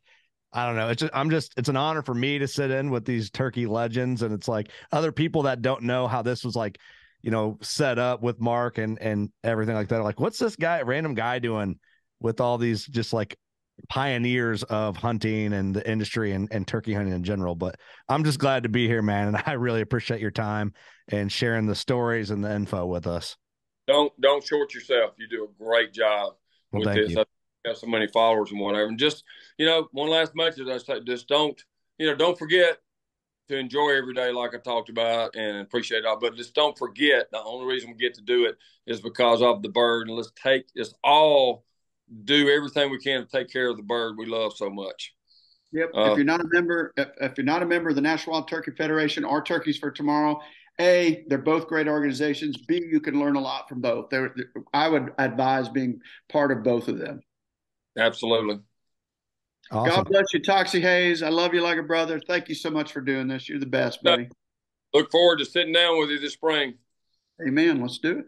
I don't know. It's just, I'm just it's an honor for me to sit in with these turkey legends, and it's like other people that don't know how this was like, you know, set up with Mark and and everything like that. Like, what's this guy, random guy, doing with all these just like pioneers of hunting and the industry and, and turkey hunting in general. But I'm just glad to be here, man. And I really appreciate your time and sharing the stories and the info with us. Don't don't short yourself. You do a great job well, with this. You. I have so many followers and whatever. And just, you know, one last message I say just don't, you know, don't forget to enjoy every day like I talked about and appreciate it all. But just don't forget the only reason we get to do it is because of the bird. And let's take this all do everything we can to take care of the bird we love so much. Yep. Uh, if you're not a member, if, if, you're not a member of the National Wild Turkey Federation or Turkeys for Tomorrow, a, they're both great organizations. B, you can learn a lot from both. They're, I would advise being part of both of them. Absolutely. Awesome. God bless you, Toxey Haas. I love you like a brother. Thank you so much for doing this. You're the best, buddy. Look forward to sitting down with you this spring. Amen. Let's do it.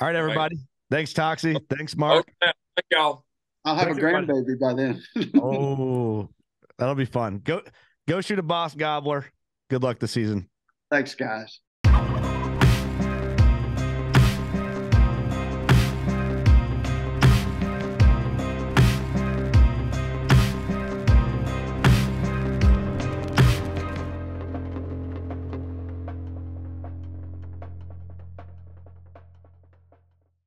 All right, everybody. Thanks, Toxey. Thanks, Mark. Okay. Thank y'all. I'll have Thanks a grandbaby by then. oh, that'll be fun. Go go shoot a boss gobbler. Good luck this season. Thanks, guys.